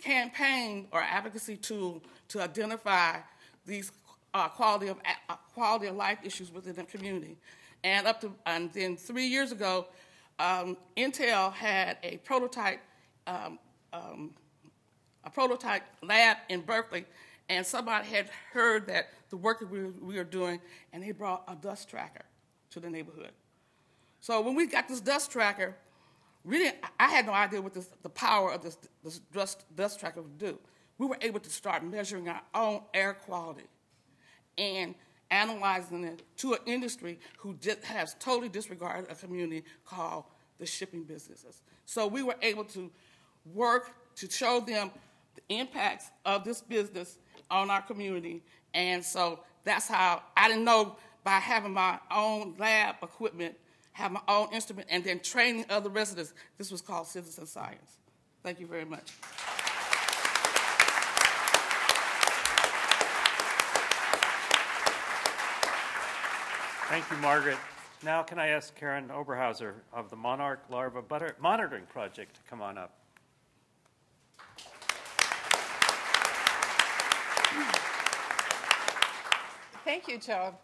campaign or advocacy tool to identify these uh, quality of uh, quality of life issues within the community. And up to and then three years ago, um, Intel had a prototype um, um, a prototype lab in Berkeley and somebody had heard that the work that we, we were doing, and they brought a dust tracker to the neighborhood. So when we got this dust tracker, really, I had no idea what this, the power of this, this dust, dust tracker would do. We were able to start measuring our own air quality and analyzing it to an industry who has totally disregarded a community called the shipping businesses. So we were able to work to show them the impacts of this business on our community. And so that's how I didn't know by having my own lab equipment, have my own instrument, and then training other residents. This was called citizen science. Thank you very much. Thank you, Margaret. Now, can I ask Karen Oberhauser of the Monarch Larva Butter Monitoring Project to come on up? Thank you, Joe.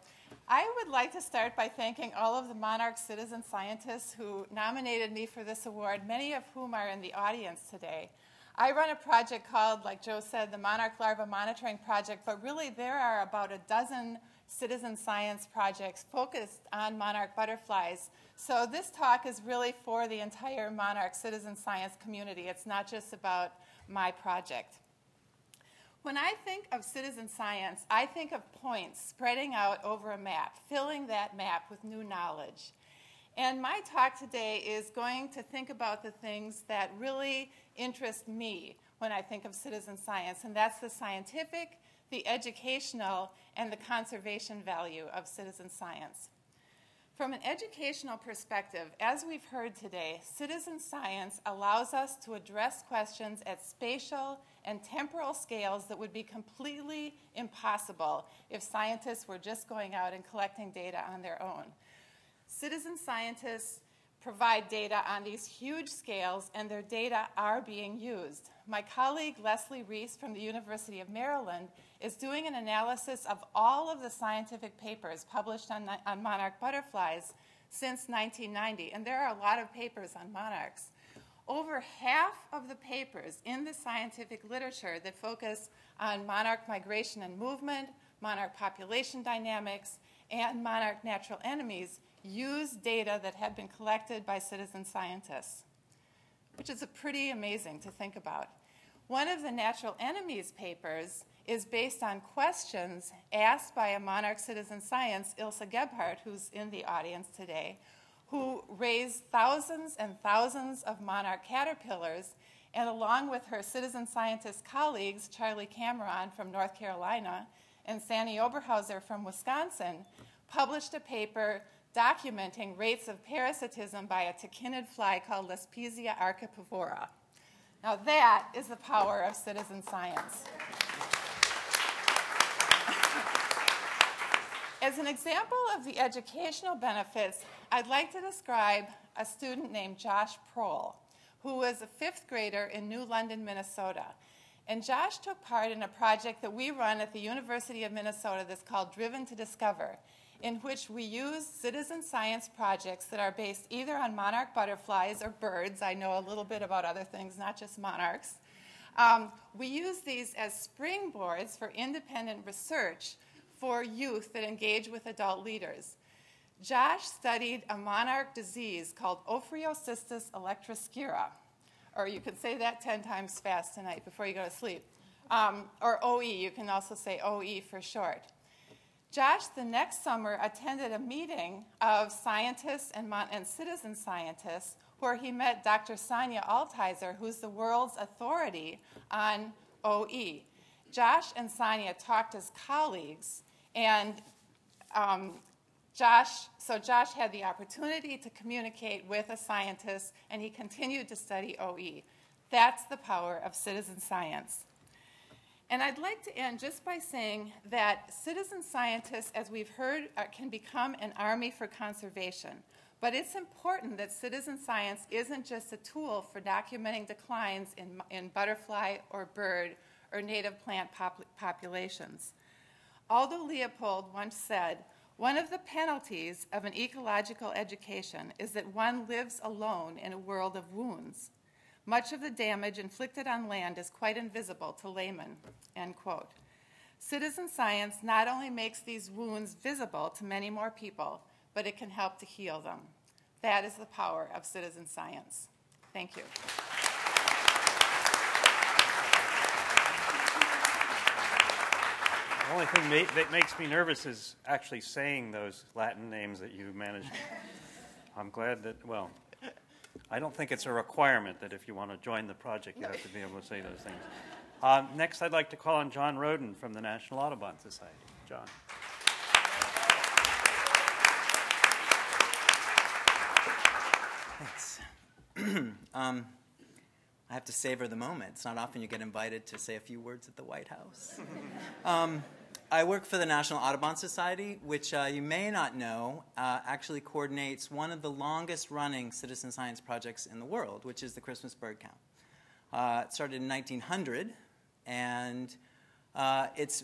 I would like to start by thanking all of the Monarch citizen scientists who nominated me for this award, many of whom are in the audience today. I run a project called, like Joe said, the Monarch Larva Monitoring Project, but really there are about a dozen citizen science projects focused on monarch butterflies. So this talk is really for the entire monarch citizen science community. It's not just about my project. When I think of citizen science, I think of points spreading out over a map, filling that map with new knowledge. And my talk today is going to think about the things that really interest me when I think of citizen science, and that's the scientific, the educational, and the conservation value of citizen science. From an educational perspective, as we've heard today, citizen science allows us to address questions at spatial and temporal scales that would be completely impossible if scientists were just going out and collecting data on their own. Citizen scientists provide data on these huge scales, and their data are being used. My colleague Leslie Ries from the University of Maryland is doing an analysis of all of the scientific papers published on, on monarch butterflies since 1990, and there are a lot of papers on monarchs. Over half of the papers in the scientific literature that focus on monarch migration and movement, monarch population dynamics, and monarch natural enemies use data that had been collected by citizen scientists, which is pretty amazing to think about. One of the natural enemies papers is based on questions asked by a monarch citizen science, Ilse Gebhardt, who's in the audience today, who raised thousands and thousands of monarch caterpillars, and along with her citizen scientist colleagues, Charlie Cameron from North Carolina and Sandy Oberhauser from Wisconsin, published a paper documenting rates of parasitism by a tachinid fly called Lespesia archippivora. Now, that is the power of citizen science. As an example of the educational benefits, I'd like to describe a student named Josh Prohl, who was a fifth grader in New London, Minnesota. And Josh took part in a project that we run at the University of Minnesota that's called Driven to Discover in which we use citizen science projects that are based either on monarch butterflies or birds. I know a little bit about other things, not just monarchs. Um, we use these as springboards for independent research for youth that engage with adult leaders. Josh studied a monarch disease called Ophryocystis elektroscirrha, or you could say that 10 times fast tonight before you go to sleep. Um, or OE, you can also say OE for short. Josh, the next summer, attended a meeting of scientists and, and citizen scientists where he met Dr. Sonia Altizer, who's the world's authority on OE. Josh and Sonia talked as colleagues, and um, Josh, so Josh had the opportunity to communicate with a scientist, and he continued to study OE. That's the power of citizen science. And I'd like to end just by saying that citizen scientists, as we've heard, uh, can become an army for conservation. But it's important that citizen science isn't just a tool for documenting declines in, in butterfly or bird or native plant pop- populations. Aldo Leopold once said, one of the penalties of an ecological education is that one lives alone in a world of wounds. Much of the damage inflicted on land is quite invisible to laymen. End quote. Citizen science not only makes these wounds visible to many more people, but it can help to heal them. That is the power of citizen science. Thank you. The only thing that makes me nervous is actually saying those Latin names that you managed. I'm glad that, well, I don't think it's a requirement that if you want to join the project, you have to be able to say those things. Um, next, I'd like to call on John Rowden from the National Audubon Society. John. Thanks. um, I have to savor the moment. It's not often you get invited to say a few words at the White House. um, I work for the National Audubon Society, which uh, you may not know uh, actually coordinates one of the longest running citizen science projects in the world, which is the Christmas bird count. Uh, it started in 1900, and uh, it's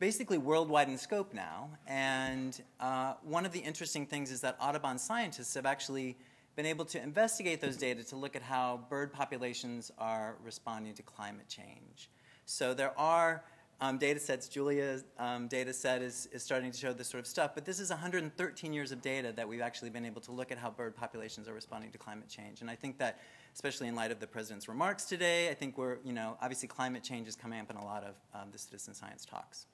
basically worldwide in scope now. And uh, one of the interesting things is that Audubon scientists have actually been able to investigate those data to look at how bird populations are responding to climate change. So there are um, data sets, Julia's um, data set is, is starting to show this sort of stuff, but this is 113 years of data that we've actually been able to look at how bird populations are responding to climate change. And I think that, especially in light of the president's remarks today, I think we're, you know, obviously climate change is coming up in a lot of um, the citizen science talks.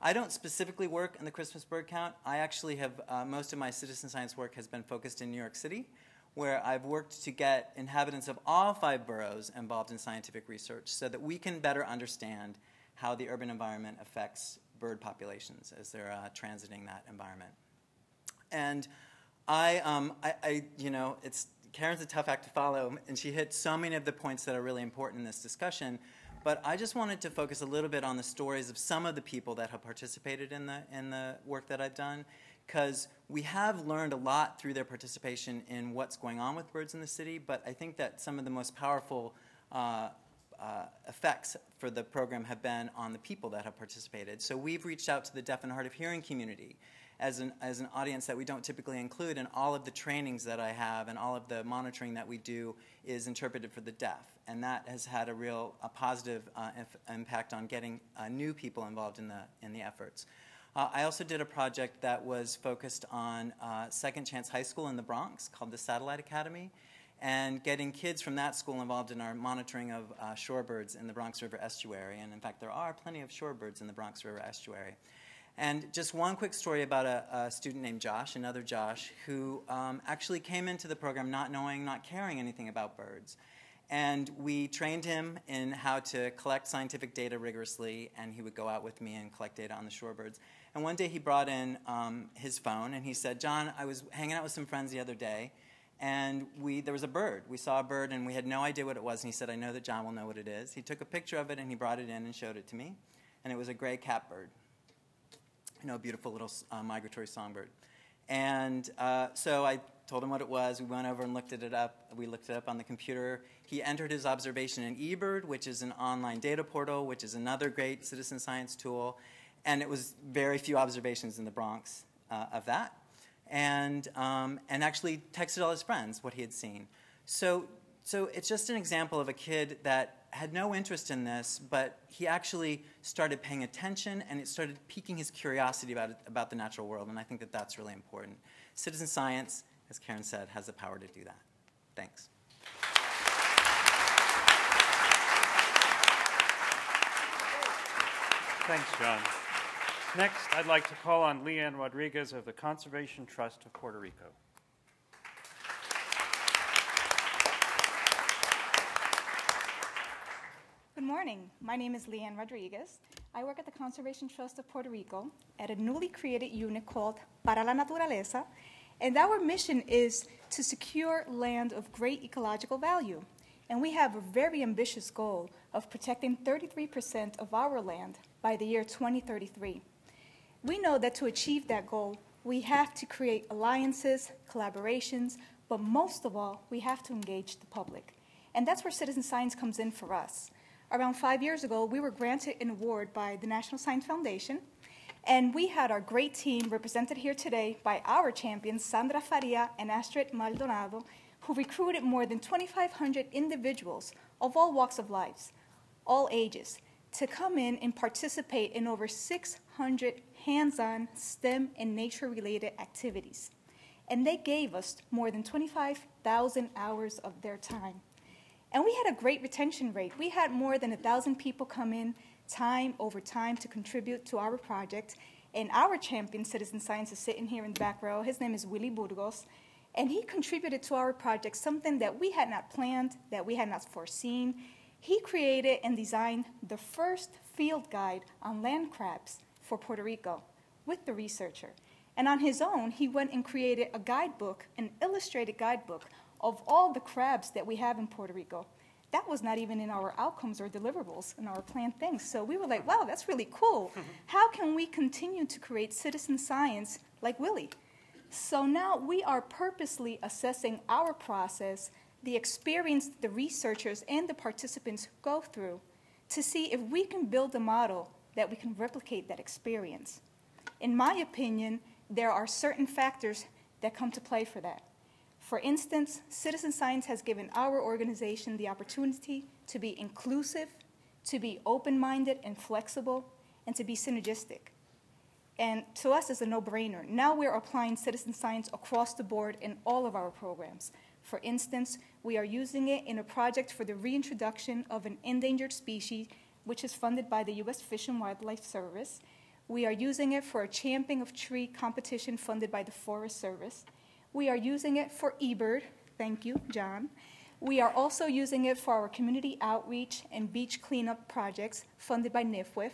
I don't specifically work in the Christmas bird count. I actually have, uh, most of my citizen science work has been focused in New York City, where I've worked to get inhabitants of all five boroughs involved in scientific research so that we can better understand how the urban environment affects bird populations as they're uh, transiting that environment. And I, um, I, I, you know, it's Karen's a tough act to follow, and she hit so many of the points that are really important in this discussion. But I just wanted to focus a little bit on the stories of some of the people that have participated in the in the work that I've done, because we have learned a lot through their participation in what's going on with birds in the city. But I think that some of the most powerful uh, uh, effects for the program have been on the people that have participated. So we've reached out to the deaf and hard of hearing community as an, as an audience that we don't typically include, and all of the trainings that I have and all of the monitoring that we do is interpreted for the deaf. And that has had a real a positive uh, impact on getting uh, new people involved in the, in the efforts. Uh, I also did a project that was focused on uh, Second Chance High School in the Bronx called the Satellite Academy and getting kids from that school involved in our monitoring of uh, shorebirds in the Bronx River estuary. And in fact, there are plenty of shorebirds in the Bronx River estuary. And just one quick story about a, a student named Josh, another Josh, who um, actually came into the program not knowing, not caring anything about birds. And we trained him in how to collect scientific data rigorously, and he would go out with me and collect data on the shorebirds. And one day he brought in um, his phone, and he said, John, I was hanging out with some friends the other day, and we, there was a bird. We saw a bird, and we had no idea what it was. And he said, I know that John will know what it is. He took a picture of it, and he brought it in and showed it to me. And it was a gray catbird, you know, a beautiful little uh, migratory songbird. And uh, so I told him what it was. We went over and looked it up. We looked it up on the computer. He entered his observation in eBird, which is an online data portal, which is another great citizen science tool. And it was very few observations in the Bronx uh, of that and, um, and actually texted all his friends what he had seen. So, so it's just an example of a kid that had no interest in this, but he actually started paying attention and it started piquing his curiosity about, it, about the natural world, and I think that that's really important. Citizen science, as Karen said, has the power to do that. Thanks. Thanks, John. Next, I'd like to call on Leanne Rodriguez of the Conservation Trust of Puerto Rico. Good morning. My name is Leanne Rodriguez. I work at the Conservation Trust of Puerto Rico at a newly created unit called Para la Naturaleza, and our mission is to secure land of great ecological value. And we have a very ambitious goal of protecting 33% of our land by the year 2033. We know that to achieve that goal, we have to create alliances, collaborations, but most of all, we have to engage the public. And that's where citizen science comes in for us. Around five years ago, we were granted an award by the National Science Foundation, and we had our great team represented here today by our champions, Sandra Faria and Astrid Maldonado, who recruited more than 2,500 individuals of all walks of life, all ages, to come in and participate in over 600 hands on STEM and nature related activities. And they gave us more than 25,000 hours of their time. And we had a great retention rate. We had more than 1,000 people come in time over time to contribute to our project. And our champion, Citizen Science, is sitting here in the back row. His name is Willie Burgos. And he contributed to our project something that we had not planned, that we had not foreseen. He created and designed the first field guide on land crabs for Puerto Rico with the researcher. And on his own, he went and created a guidebook, an illustrated guidebook of all the crabs that we have in Puerto Rico. that was not even in our outcomes or deliverables in our planned things. So we were like, wow, that's really cool. How can we continue to create citizen science like Willie? So now we are purposely assessing our process, the experience the researchers and the participants go through to see if we can build a model that we can replicate that experience. In my opinion, there are certain factors that come to play for that. For instance, citizen science has given our organization the opportunity to be inclusive, to be open minded and flexible, and to be synergistic. And to us, it's a no brainer. Now we're applying citizen science across the board in all of our programs. For instance, we are using it in a project for the reintroduction of an endangered species, which is funded by the U.S. Fish and Wildlife Service. We are using it for a champing of tree competition funded by the Forest Service. We are using it for eBird. Thank you, John. We are also using it for our community outreach and beach cleanup projects funded by NFWF.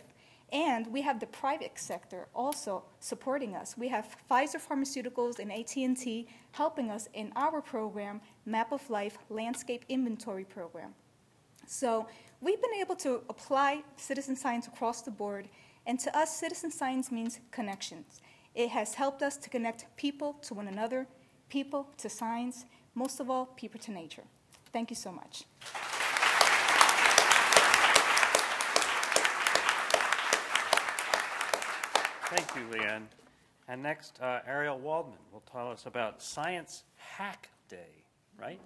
And we have the private sector also supporting us. We have Pfizer Pharmaceuticals and AT&T helping us in our program, Map of Life Landscape Inventory Program. So we've been able to apply citizen science across the board, and to us, citizen science means connections. It has helped us to connect people to one another people to science, most of all, people to nature. Thank you so much. Thank you, Leanne. And next, uh, Ariel Waldman will tell us about Science Hack Day, right?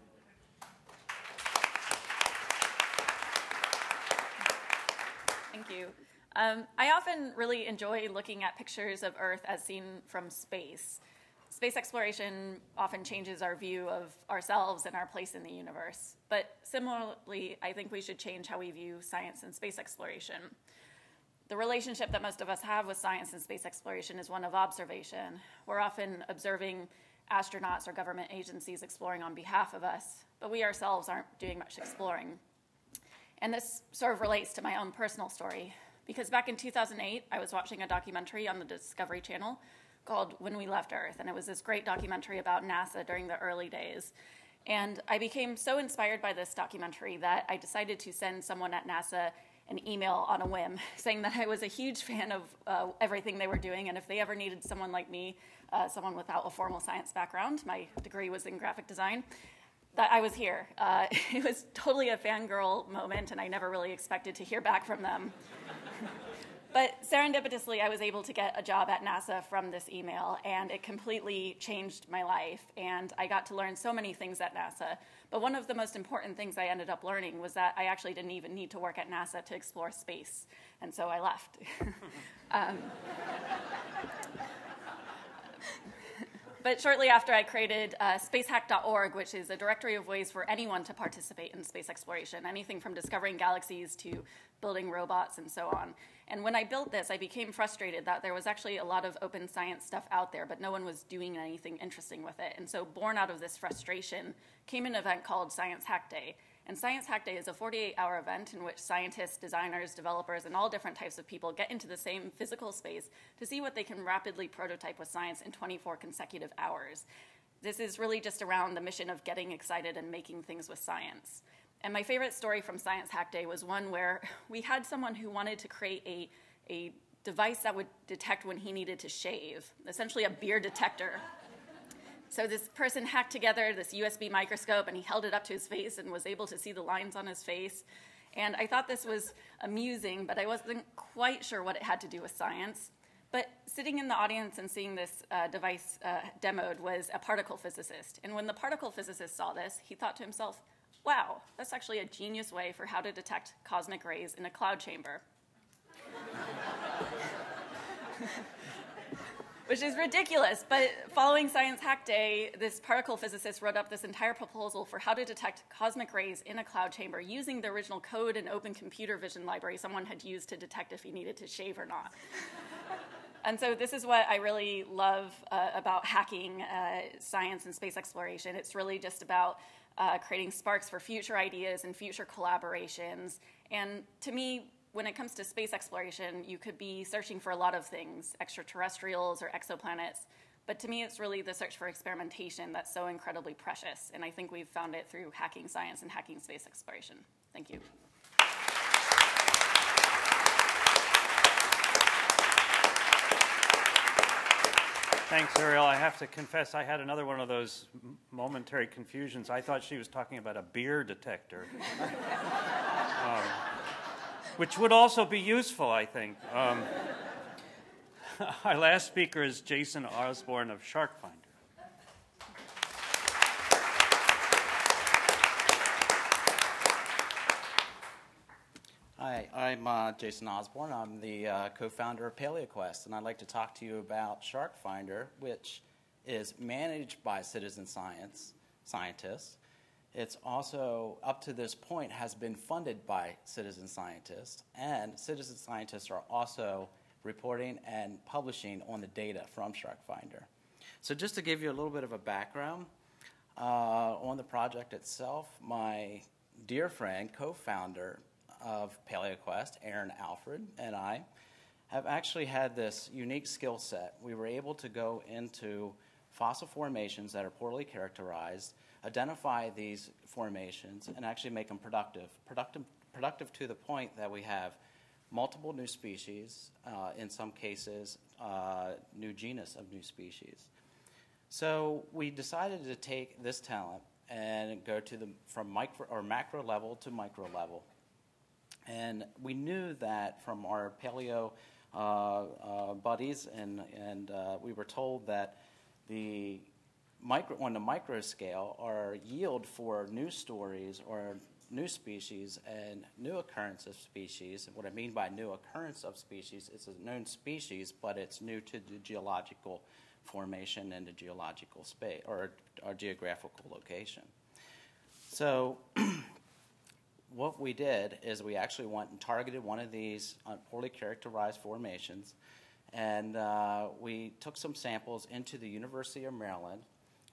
Thank you. Um, I often really enjoy looking at pictures of Earth as seen from space space exploration often changes our view of ourselves and our place in the universe. But similarly, I think we should change how we view science and space exploration. The relationship that most of us have with science and space exploration is one of observation. We're often observing astronauts or government agencies exploring on behalf of us, but we ourselves aren't doing much exploring. And this sort of relates to my own personal story, because back in 2008, I was watching a documentary on the Discovery Channel called When We Left Earth, and it was this great documentary about NASA during the early days. And I became so inspired by this documentary that I decided to send someone at NASA an email on a whim saying that I was a huge fan of uh, everything they were doing, and if they ever needed someone like me, uh, someone without a formal science background, my degree was in graphic design, that I was here. Uh, it was totally a fangirl moment, and I never really expected to hear back from them. But serendipitously, I was able to get a job at NASA from this email, and it completely changed my life. And I got to learn so many things at NASA. But one of the most important things I ended up learning was that I actually didn't even need to work at NASA to explore space. And so I left. um, but shortly after, I created uh, spacehack.org, which is a directory of ways for anyone to participate in space exploration, anything from discovering galaxies to building robots and so on. And when I built this, I became frustrated that there was actually a lot of open science stuff out there, but no one was doing anything interesting with it. And so, born out of this frustration, came an event called Science Hack Day. And Science Hack Day is a 48 hour event in which scientists, designers, developers, and all different types of people get into the same physical space to see what they can rapidly prototype with science in 24 consecutive hours. This is really just around the mission of getting excited and making things with science. And my favorite story from Science Hack Day was one where we had someone who wanted to create a, a device that would detect when he needed to shave, essentially a beer detector. So this person hacked together this USB microscope and he held it up to his face and was able to see the lines on his face. And I thought this was amusing, but I wasn't quite sure what it had to do with science. But sitting in the audience and seeing this uh, device uh, demoed was a particle physicist. And when the particle physicist saw this, he thought to himself, wow, that's actually a genius way for how to detect cosmic rays in a cloud chamber. Which is ridiculous, but following Science Hack Day, this particle physicist wrote up this entire proposal for how to detect cosmic rays in a cloud chamber using the original code and open computer vision library someone had used to detect if he needed to shave or not. and so this is what I really love uh, about hacking uh, science and space exploration. It's really just about uh, creating sparks for future ideas and future collaborations. And to me, when it comes to space exploration, you could be searching for a lot of things extraterrestrials or exoplanets. But to me, it's really the search for experimentation that's so incredibly precious. And I think we've found it through hacking science and hacking space exploration. Thank you. Thanks, Ariel. I have to confess, I had another one of those momentary confusions. I thought she was talking about a beer detector, um, which would also be useful, I think. Um, our last speaker is Jason Osborne of SharkFinder. Hi, I'm uh, Jason Osborne. I'm the uh, co founder of PaleoQuest, and I'd like to talk to you about SharkFinder, which is managed by citizen science scientists. It's also, up to this point, has been funded by citizen scientists, and citizen scientists are also reporting and publishing on the data from SharkFinder. So, just to give you a little bit of a background uh, on the project itself, my dear friend, co founder, of PaleoQuest, Aaron Alford, and I have actually had this unique skill set. We were able to go into fossil formations that are poorly characterized, identify these formations, and actually make them productive. Productive, productive to the point that we have multiple new species, uh, in some cases, uh, new genus of new species. So we decided to take this talent and go to the from micro or macro level to micro level. And we knew that from our paleo uh, uh, buddies, and, and uh, we were told that the micro, on the micro scale, are yield for new stories or new species and new occurrence of species. What I mean by new occurrence of species is a known species, but it's new to the geological formation and the geological space or, or geographical location. So what we did is we actually went and targeted one of these uh, poorly characterized formations, and uh, we took some samples into the University of Maryland,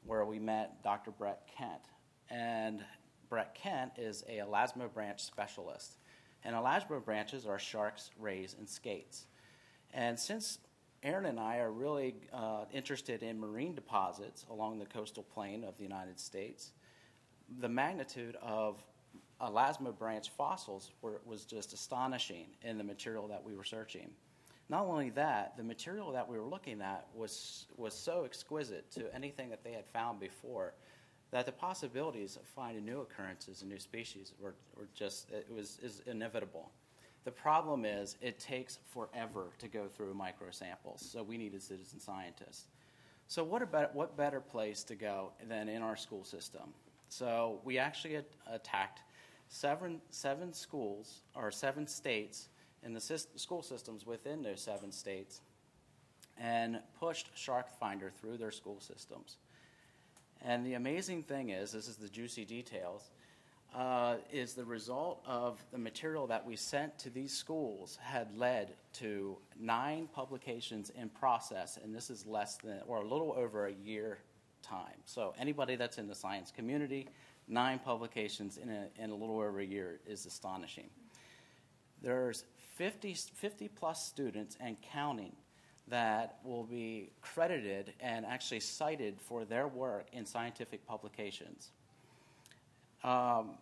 where we met Dr. Brett Kent. And Brett Kent is a elasmobranch specialist, and elasmo branches are sharks, rays, and skates. And since Aaron and I are really uh, interested in marine deposits along the coastal plain of the United States, the magnitude of elasmobranch fossils were, was just astonishing in the material that we were searching. Not only that, the material that we were looking at was, was so exquisite to anything that they had found before that the possibilities of finding new occurrences and new species were, were just, it was is inevitable. The problem is it takes forever to go through micro samples, so we needed citizen scientists. So what, about, what better place to go than in our school system? So we actually attacked seven, seven schools or seven states in the school systems within those seven states and pushed SharkFinder through their school systems. And the amazing thing is, this is the juicy details, uh, is the result of the material that we sent to these schools had led to nine publications in process, and this is less than, or a little over a year time. So anybody that's in the science community, nine publications in a, in a little over a year is astonishing. There's 50, 50 plus students and counting that will be credited and actually cited for their work in scientific publications. Um,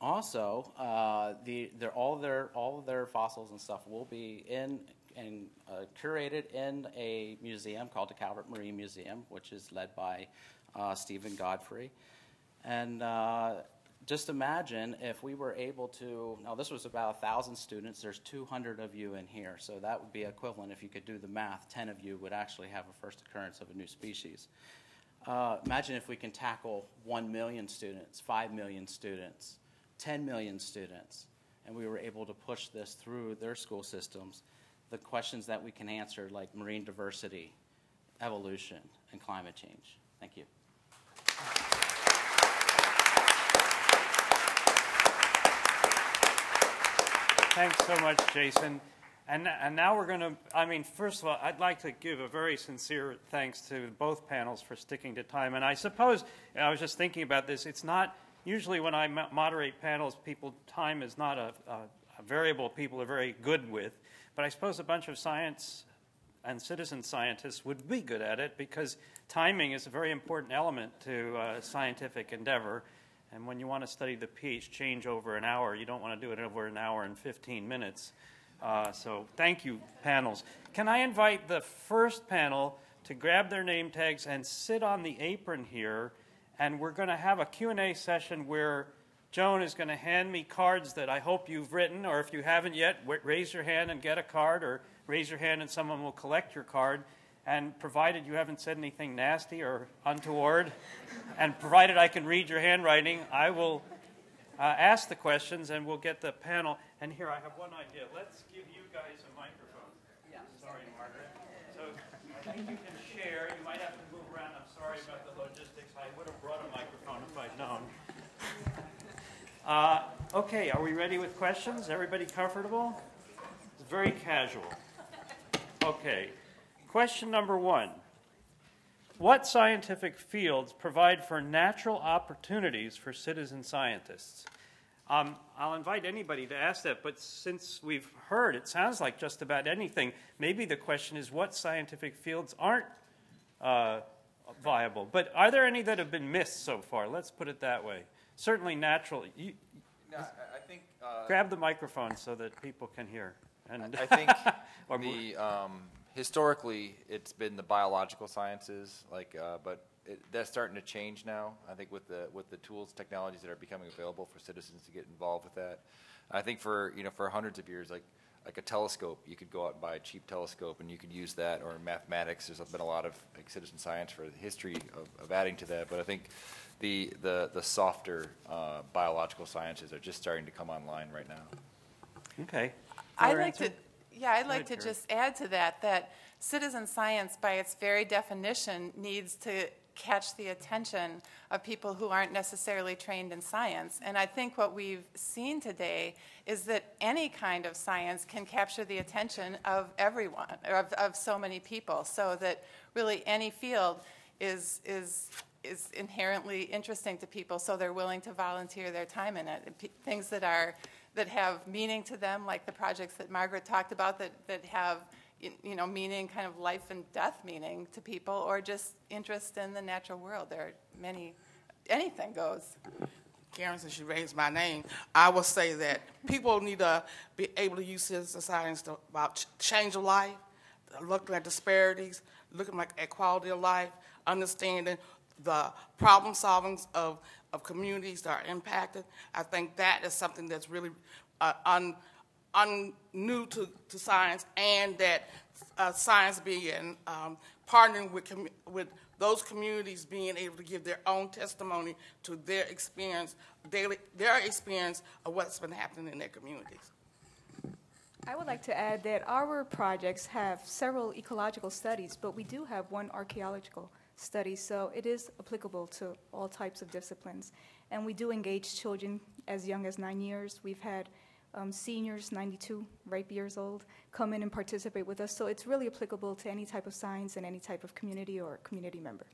also, uh, the, all, their, all of their fossils and stuff will be in and uh, curated in a museum called the Calvert Marine Museum, which is led by uh, Stephen Godfrey. And uh, just imagine if we were able to, now this was about 1,000 students, there's 200 of you in here, so that would be equivalent, if you could do the math, 10 of you would actually have a first occurrence of a new species. Uh, imagine if we can tackle 1 million students, 5 million students, 10 million students, and we were able to push this through their school systems. The questions that we can answer, like marine diversity, evolution, and climate change. Thank you. Thanks so much, Jason. And, and now we're going to, I mean, first of all, I'd like to give a very sincere thanks to both panels for sticking to time. And I suppose, I was just thinking about this, it's not, usually when I moderate panels, people, time is not a, a, a variable people are very good with. But I suppose a bunch of science and citizen scientists would be good at it because timing is a very important element to uh, scientific endeavor. And when you want to study the pH change over an hour, you don't want to do it over an hour and 15 minutes. Uh, so thank you, panels. Can I invite the first panel to grab their name tags and sit on the apron here? And we're going to have a Q&A session where Joan is going to hand me cards that I hope you've written, or if you haven't yet, raise your hand and get a card, or raise your hand and someone will collect your card. And provided you haven't said anything nasty or untoward, and provided I can read your handwriting, I will uh, ask the questions and we'll get the panel. And here, I have one idea. Let's give you guys a microphone. Yeah. Sorry, Margaret. So I think you can share. You might have to move around. I'm sorry about the logistics. I would have brought a microphone if I'd known. Uh, okay, are we ready with questions? Everybody comfortable? It's very casual. Okay, question number one. What scientific fields provide for natural opportunities for citizen scientists? Um, I'll invite anybody to ask that, but since we've heard, it sounds like just about anything. Maybe the question is what scientific fields aren't uh, viable? But are there any that have been missed so far? Let's put it that way. Certainly natural. You, no, I, think. Uh, grab the microphone so that people can hear. And I think the um, historically it's been the biological sciences, like, uh, but it, that's starting to change now. I think with the with the tools, technologies that are becoming available for citizens to get involved with that. I think for you know for hundreds of years, like like a telescope, you could go out and buy a cheap telescope and you could use that, or mathematics. There's been a lot of like, citizen science for the history of, of adding to that. But I think the the the softer uh, biological sciences are just starting to come online right now. Okay. I'd like to. Yeah, I'd like to just add to that that citizen science, by its very definition, needs to catch the attention of people who aren't necessarily trained in science. And I think what we've seen today is that any kind of science can capture the attention of everyone, of, of so many people, so that really any field is, is, is inherently interesting to people, so they're willing to volunteer their time in it. P- things that are that have meaning to them, like the projects that Margaret talked about, that, that have you know, meaning, kind of life and death meaning to people, or just interest in the natural world. There are many, anything goes. Karen, since you raised my name, I will say that people need to be able to use citizen science to, about change of life, looking at disparities, looking at quality of life, understanding the problem solvings of, of communities that are impacted. I think that is something that's really uh, un, un, new to, to science and that uh, science being um, partnering with, with those communities being able to give their own testimony to their experience, daily, their experience of what's been happening in their communities. I would like to add that our projects have several ecological studies, but we do have one archaeological study, so it is applicable to all types of disciplines. And we do engage children as young as nine years. We've had um, seniors, 92 ripe years old, come in and participate with us. So it's really applicable to any type of science and any type of community or community member.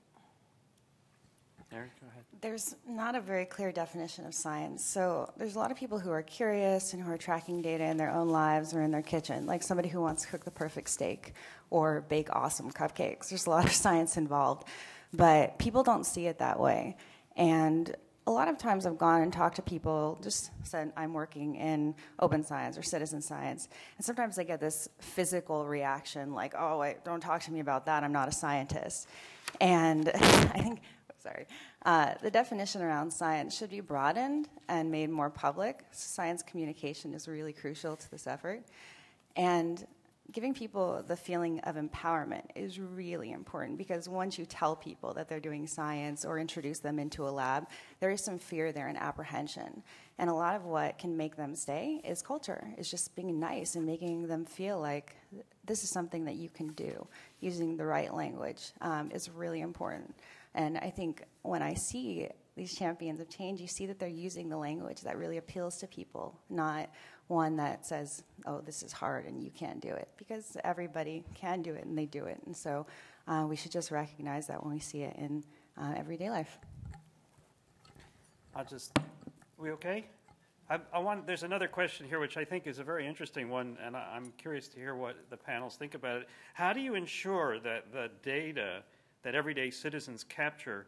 Go ahead. There's not a very clear definition of science. So there's a lot of people who are curious and who are tracking data in their own lives or in their kitchen, like somebody who wants to cook the perfect steak or bake awesome cupcakes. There's a lot of science involved, but people don't see it that way. And a lot of times I've gone and talked to people, just said I'm working in open science or citizen science, and sometimes I get this physical reaction like, oh, wait, don't talk to me about that, I'm not a scientist. And I think, sorry, uh, the definition around science should be broadened and made more public. Science communication is really crucial to this effort. And giving people the feeling of empowerment is really important because once you tell people that they're doing science or introduce them into a lab, there is some fear there and apprehension. And a lot of what can make them stay is culture, is just being nice and making them feel like this is something that you can do. Using the right language um, is really important. And I think when I see these champions of change, you see that they're using the language that really appeals to people, not one that says, oh, this is hard and you can't do it, because everybody can do it and they do it. And so uh, we should just recognize that when we see it in uh, everyday life. I'll just, we okay? I, I want, there's another question here which I think is a very interesting one, and I, I'm curious to hear what the panels think about it. How do you ensure that the data that everyday citizens capture,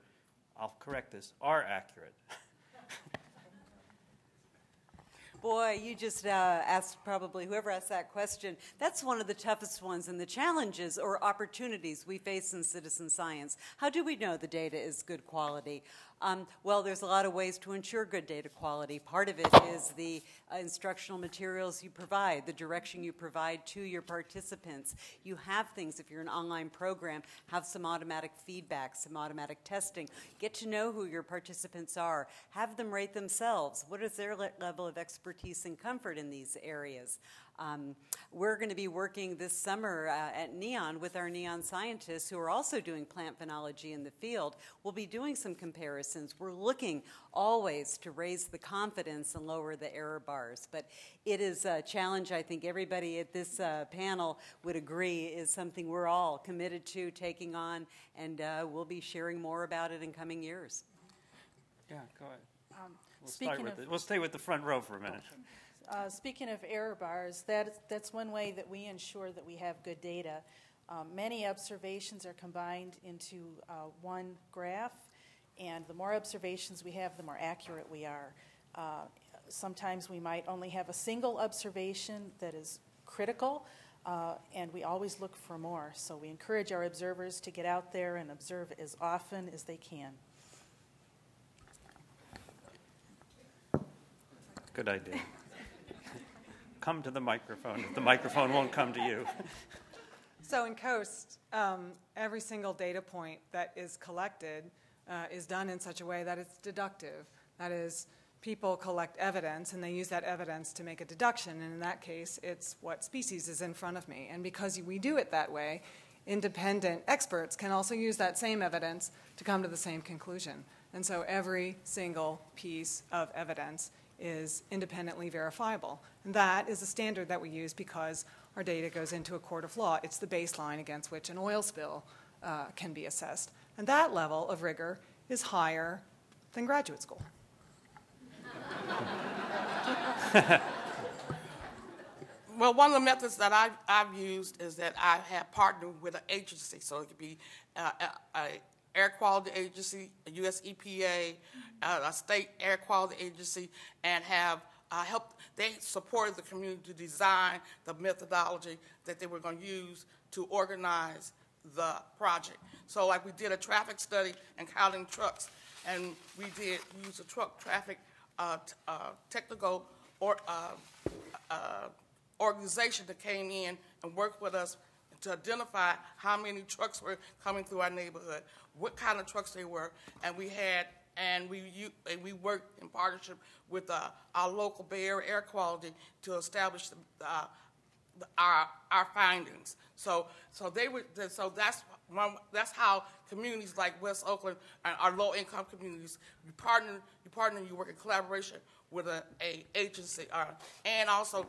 I'll correct this, are accurate? Boy, you just uh, asked probably whoever asked that question. That's one of the toughest ones, and the challenges or opportunities we face in citizen science. How do we know the data is good quality? Um, well, there's a lot of ways to ensure good data quality. Part of it is the uh, instructional materials you provide, the direction you provide to your participants. You have things, if you're an online program, have some automatic feedback, some automatic testing. Get to know who your participants are. Have them rate themselves. What is their le- level of expertise and comfort in these areas? Um, we're going to be working this summer uh, at NEON with our NEON scientists who are also doing plant phenology in the field. We'll be doing some comparisons. We're looking always to raise the confidence and lower the error bars. But it is a challenge I think everybody at this uh, panel would agree is something we're all committed to taking on, and uh, we'll be sharing more about it in coming years. Yeah, go ahead. Um, We'll, start speaking with of- the, we'll stay with the front row for a minute. Uh, Speaking of error bars, that, that's one way that we ensure that we have good data. Um, Many observations are combined into uh, one graph, and the more observations we have, the more accurate we are. Uh, Sometimes we might only have a single observation that is critical, uh, and we always look for more. So we encourage our observers to get out there and observe as often as they can. Good idea. Come to the microphone if the microphone won't come to you. So in COASST, um, every single data point that is collected uh, is done in such a way that it's deductive. That is, people collect evidence and they use that evidence to make a deduction, and in that case, it's what species is in front of me. And because we do it that way, independent experts can also use that same evidence to come to the same conclusion. And so every single piece of evidence is independently verifiable. And that is a standard that we use because our data goes into a court of law. It's the baseline against which an oil spill uh, can be assessed. And that level of rigor is higher than graduate school. Well, one of the methods that I've, I've used is that I have partnered with an agency. So it could be uh, a, air quality agency, a U.S. EPA, a state air quality agency, and have uh, helped. They supported the community to design the methodology that they were going to use to organize the project. So, like we did a traffic study and counting trucks, and we did use a truck traffic uh, uh, technical or uh, uh, organization that came in and worked with us to identify how many trucks were coming through our neighborhood, what kind of trucks they were, and we had and we u- and we worked in partnership with uh, our local Bay Area Air Quality to establish the, uh, the, our our findings. So so they were so that's one, that's how communities like West Oakland and our low income communities you partner you partner you work in collaboration with a, a agency uh, and also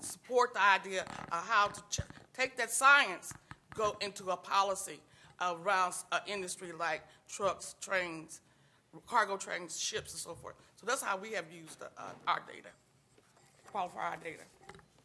support the idea of how to take that science go into a policy around an industry like trucks, trains, cargo trains, ships, and so forth. So that's how we have used uh, our data, qualify our data.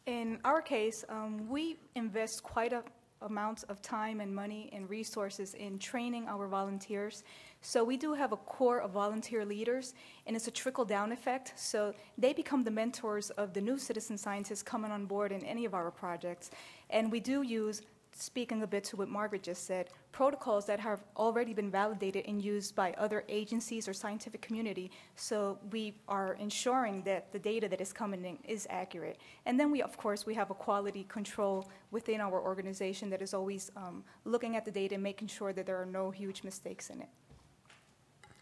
In our case, um, we invest quite a amounts of time and money and resources in training our volunteers. So we do have a core of volunteer leaders, and it's a trickle-down effect. So they become the mentors of the new citizen scientists coming on board in any of our projects. And we do use speaking a bit to what Margaret just said, protocols that have already been validated and used by other agencies or scientific community. So we are ensuring that the data that is coming in is accurate. And then we, of course, we have a quality control within our organization that is always um, looking at the data and making sure that there are no huge mistakes in it.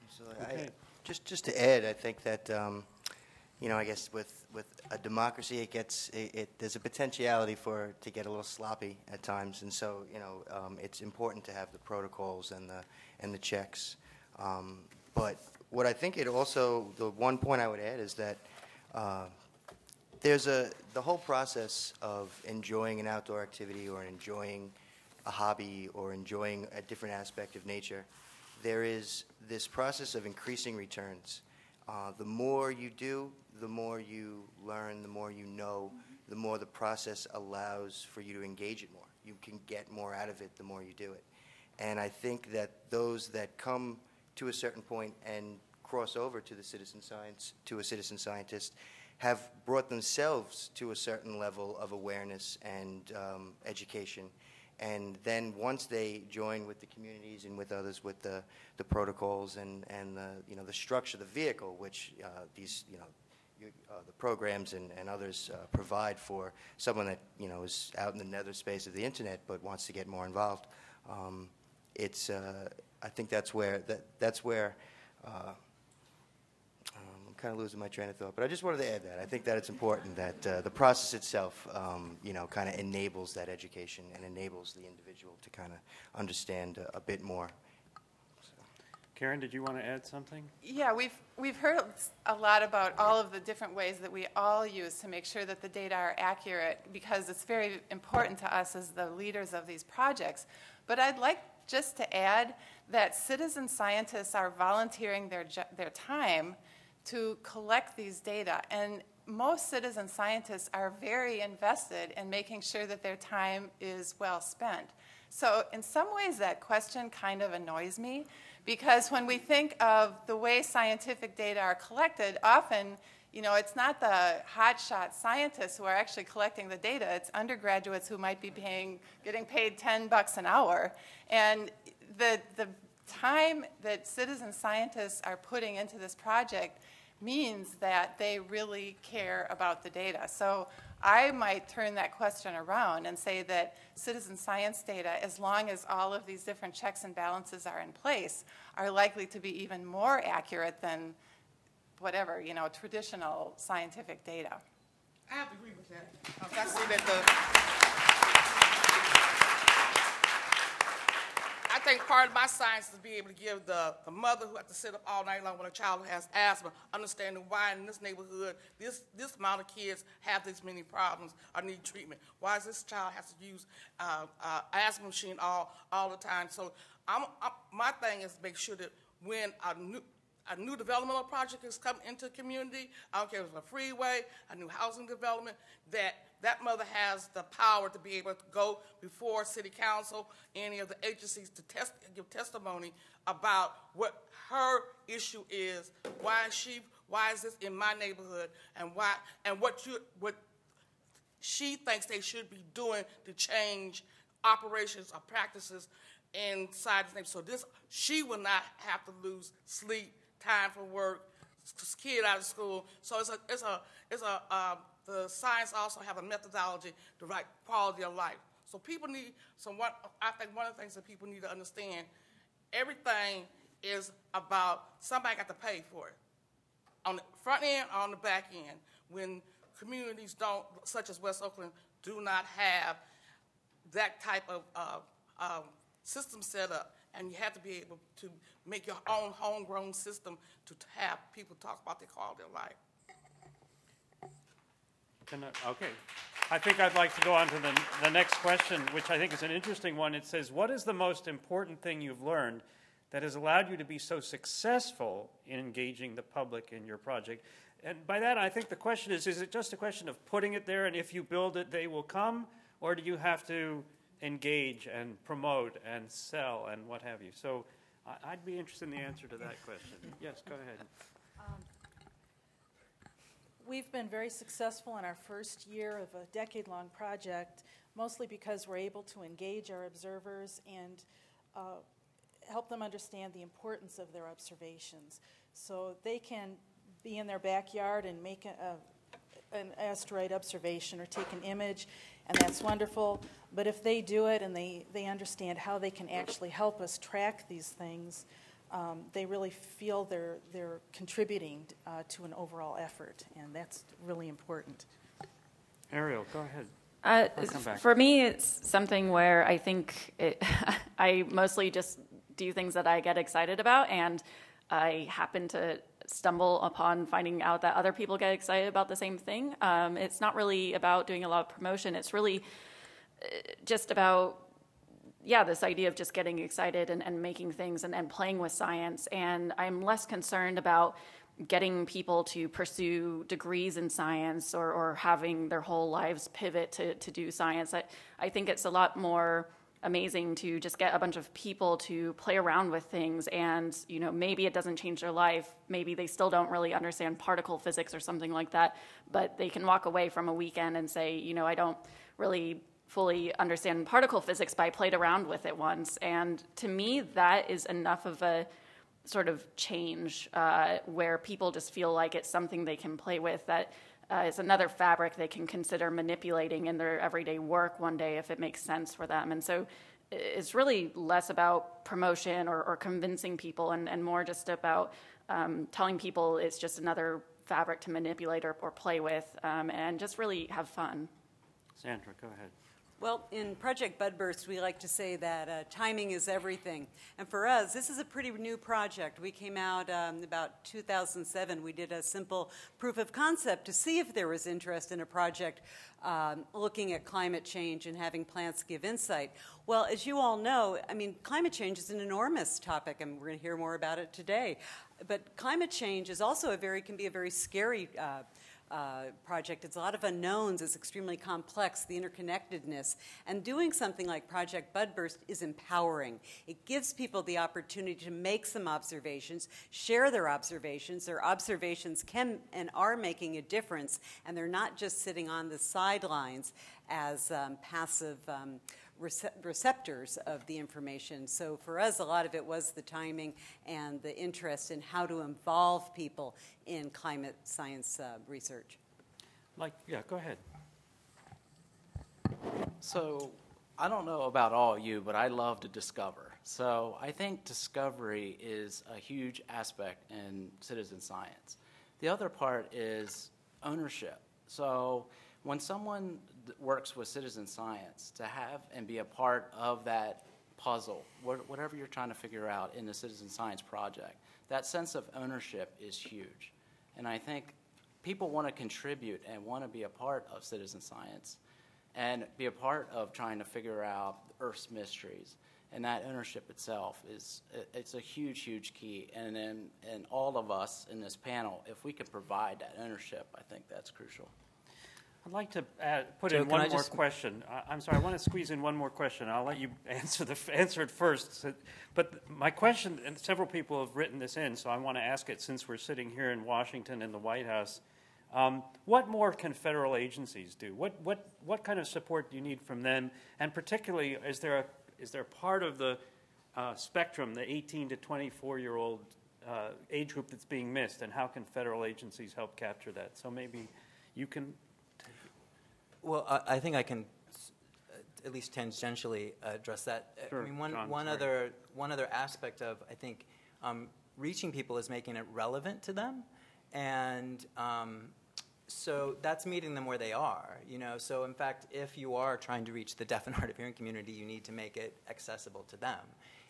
So I, just, just to add, I think that, um, you know, I guess with, with a democracy, it gets, it, it, there's a potentiality for to get a little sloppy at times, and so, you know, um, it's important to have the protocols and the, and the checks. Um, but what I think it also, the one point I would add is that uh, there's a, the whole process of enjoying an outdoor activity or enjoying a hobby or enjoying a different aspect of nature, there is this process of increasing returns. Uh, the more you do, the more you learn, the more you know, the more the process allows for you to engage it more. You can get more out of it the more you do it. And I think that those that come to a certain point and cross over to the citizen science, to a citizen scientist, have brought themselves to a certain level of awareness and um, education. And then once they join with the communities and with others with the, the protocols and, and the, you know, the structure, the vehicle, which uh, these, you know, uh, the programs and, and others uh, provide for someone that, you know, is out in the nether space of the internet but wants to get more involved. Um, it's, uh, I think that's where, that, that's where uh, kind of losing my train of thought, but I just wanted to add that. I think that it's important that uh, the process itself, um, you know, kind of enables that education and enables the individual to kind of understand a, a bit more. Karen, did you want to add something? Yeah, we've, we've heard a lot about all of the different ways that we all use to make sure that the data are accurate because it's very important to us as the leaders of these projects. But I'd like just to add that citizen scientists are volunteering their, their time to collect these data. And most citizen scientists are very invested in making sure that their time is well spent. So, in some ways, that question kind of annoys me because when we think of the way scientific data are collected, often you know, it's not the hotshot scientists who are actually collecting the data. It's undergraduates who might be paying, getting paid 10 bucks an hour. And the, the time that citizen scientists are putting into this project means that they really care about the data. So I might turn that question around and say that citizen science data, as long as all of these different checks and balances are in place, are likely to be even more accurate than whatever, you know, traditional scientific data. I have to agree with that. I see that the think part of my science is to be able to give the, the mother who has to sit up all night long when a child has asthma, understanding why in this neighborhood this, this amount of kids have this many problems or need treatment. Why does this child have to use uh, uh, asthma machine all, all the time? So I'm, I'm, my thing is to make sure that when a new, a new developmental project has come into the community, I don't care if it's a freeway, a new housing development, that that mother has the power to be able to go before city council, any of the agencies to test, give testimony about what her issue is, why she, why is this in my neighborhood, and why, and what you, what she thinks they should be doing to change operations or practices inside the neighborhood. So this, she will not have to lose sleep, time for work, kid out of school. So it's a, it's a, it's a, um, the science also have a methodology to write quality of life. So people need, so what, I think one of the things that people need to understand, everything is about somebody got to pay for it. On the front end on the back end, when communities don't, such as West Oakland, do not have that type of uh, um, system set up, and you have to be able to make your own homegrown system to have people talk about their quality of life. okay. I think I'd like to go on to the, the next question, which I think is an interesting one. It says, What is the most important thing you've learned that has allowed you to be so successful in engaging the public in your project? And by that, I think the question is Is it just a question of putting it there, and if you build it, they will come? Or do you have to engage and promote and sell and what have you? So I'd be interested in the answer to that question. Yes, go ahead. Um, We've been very successful in our first year of a decade long project, mostly because we're able to engage our observers and uh, help them understand the importance of their observations. So they can be in their backyard and make a, a, an asteroid observation or take an image, and that's wonderful. But if they do it and they, they understand how they can actually help us track these things, um, they really feel they're, they're contributing uh, to an overall effort, and that's really important. Ariel, go ahead. Uh, for me, it's something where I think it, I mostly just do things that I get excited about, and I happen to stumble upon finding out that other people get excited about the same thing. Um, it's not really about doing a lot of promotion. It's really uh, just about yeah, this idea of just getting excited and, and making things and, and playing with science. And I'm less concerned about getting people to pursue degrees in science or, or having their whole lives pivot to, to do science. I, I think it's a lot more amazing to just get a bunch of people to play around with things and you know maybe it doesn't change their life. Maybe they still don't really understand particle physics or something like that but they can walk away from a weekend and say you know i don't really fully understand particle physics but i played around with it once. And to me that is enough of a sort of change uh, where people just feel like it's something they can play with that uh, is another fabric they can consider manipulating in their everyday work one day if it makes sense for them. And so it's really less about promotion or, or convincing people and, and, more just about um, telling people it's just another fabric to manipulate or, or play with um, and just really have fun. Sandra, go ahead. Well, in Project Budburst, we like to say that uh, timing is everything. And for us, this is a pretty new project. We came out um, about 2007. We did a simple proof of concept to see if there was interest in a project um, looking at climate change and having plants give insight. Well, as you all know, I mean, climate change is an enormous topic, and we're going to hear more about it today. But climate change is also a very can be a very scary. Uh, uh, project. It's a lot of unknowns. It's extremely complex, the interconnectedness. And doing something like Project Budburst is empowering. It gives people the opportunity to make some observations, share their observations. Their observations can and are making a difference, and they're not just sitting on the sidelines as um, passive. Um, receptors of the information. So for us, a lot of it was the timing and the interest in how to involve people in climate science uh, research. Like, yeah, go ahead. So I don't know about all you, but I love to discover. So I think discovery is a huge aspect in citizen science. The other part is ownership. So when someone works with citizen science to have and be a part of that puzzle, whatever you're trying to figure out in the citizen science project, that sense of ownership is huge. And I think people want to contribute and want to be a part of citizen science and be a part of trying to figure out Earth's mysteries. And that ownership itself is it's a huge, huge key. And in, in all of us in this panel, if we can provide that ownership, I think that's crucial. I'd like to add, put Joe, in one more just... question. I, am sorry, I want to squeeze in one more question. I'll let you answer the answer it first. But my question, and several people have written this in, so I want to ask it since we're sitting here in Washington in the White House. Um, what more can federal agencies do? What what what kind of support do you need from them? And particularly, is there a is there part of the uh, spectrum, the 18 to 24 year old uh, age group that's being missed, and how can federal agencies help capture that? So maybe you can well, I, I think I can at least tangentially address that. Sure. I mean, one, John, one other one other aspect of I think um, reaching people is making it relevant to them, and um, so that's meeting them where they are. You know, so in fact, if you are trying to reach the deaf and hard of hearing community, you need to make it accessible to them.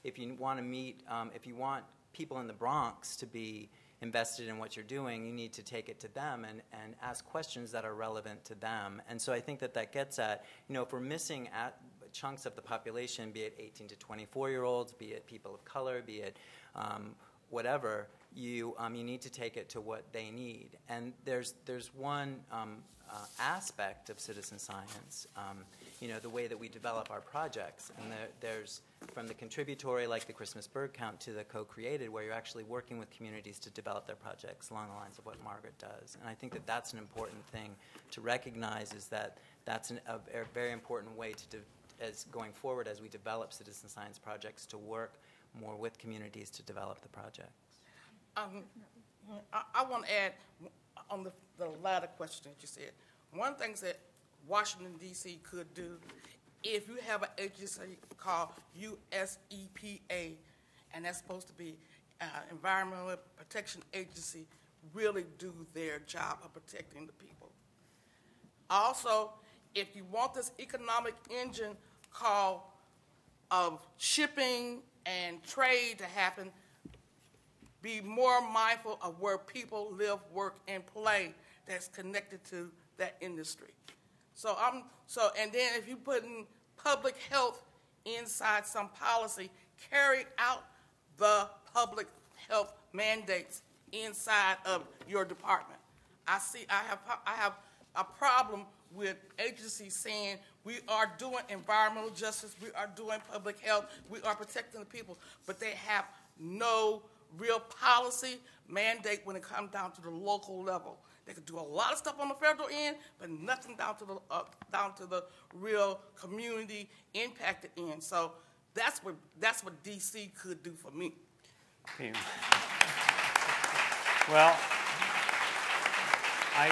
If you want to meet, um, if you want people in the Bronx to be invested in what you're doing, you need to take it to them and, and ask questions that are relevant to them. And so I think that that gets at, you know, if we're missing at chunks of the population, be it 18 to 24 year olds, be it people of color, be it um, whatever, you, um, you need to take it to what they need. And there's, there's one um, uh, aspect of citizen science, um, you know, the way that we develop our projects. And there, there's from the contributory, like the Christmas bird count, to the co-created, where you're actually working with communities to develop their projects along the lines of what Margaret does. And I think that that's an important thing to recognize is that that's an, a, a, very important way to, as going forward as we develop citizen science projects, to work more with communities to develop the projects. Um, I, I want to add on the, the latter question that you said. One thing that Washington, D.C. could do if you have an agency called USEPA, and that's supposed to be uh, Environmental Protection Agency, really do their job of protecting the people. Also, if you want this economic engine called of shipping and trade to happen, be more mindful of where people live, work, and play that's connected to that industry. So I'm so, and then if you put in public health inside some policy, carry out the public health mandates inside of your department. I see, I have, I have a problem with agencies saying we are doing environmental justice, we are doing public health, we are protecting the people, but they have no real policy mandate when it comes down to the local level. They could do a lot of stuff on the federal end, but nothing down to the uh, down to the real community impacted end. So that's what that's what DC could do for me. Well, I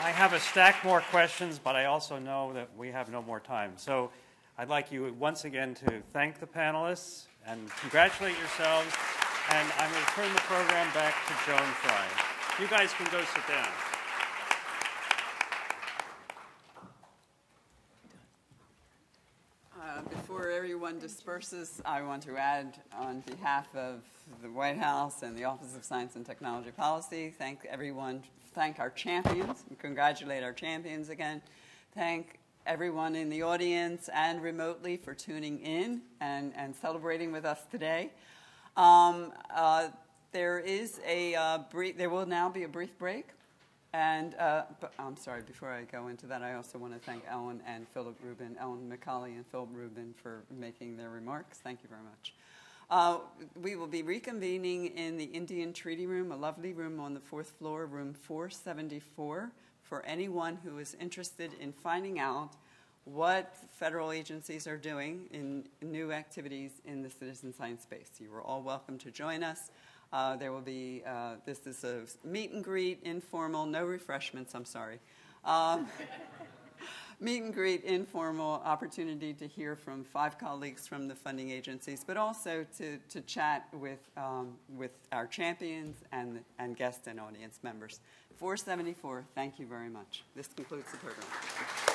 I have a stack more questions, but I also know that we have no more time. So I'd like you once again to thank the panelists and congratulate yourselves. And I'm going to turn the program back to Joan Fry. You guys can go sit down. Uh, before everyone disperses, I want to add, on behalf of the White House and the Office of Science and Technology Policy, thank everyone, thank our champions, congratulate our champions again, thank everyone in the audience and remotely for tuning in and, and celebrating with us today. Um, uh, there is a uh, brief, there will now be a brief break. And uh, but, I'm sorry, before I go into that, I also want to thank Ellen and Philip Rubin, Ellen McCallie and Philip Rubin for making their remarks. Thank you very much. Uh, we will be reconvening in the Indian Treaty Room, a lovely room on the fourth floor, room 474, for anyone who is interested in finding out what federal agencies are doing in new activities in the citizen science space. You are all welcome to join us. Uh, there will be, uh, this is a meet and greet, informal, no refreshments, I'm sorry. Um, meet and greet, informal opportunity to hear from five colleagues from the funding agencies, but also to, to chat with, um, with our champions and, and guest and audience members. 474, thank you very much. This concludes the program.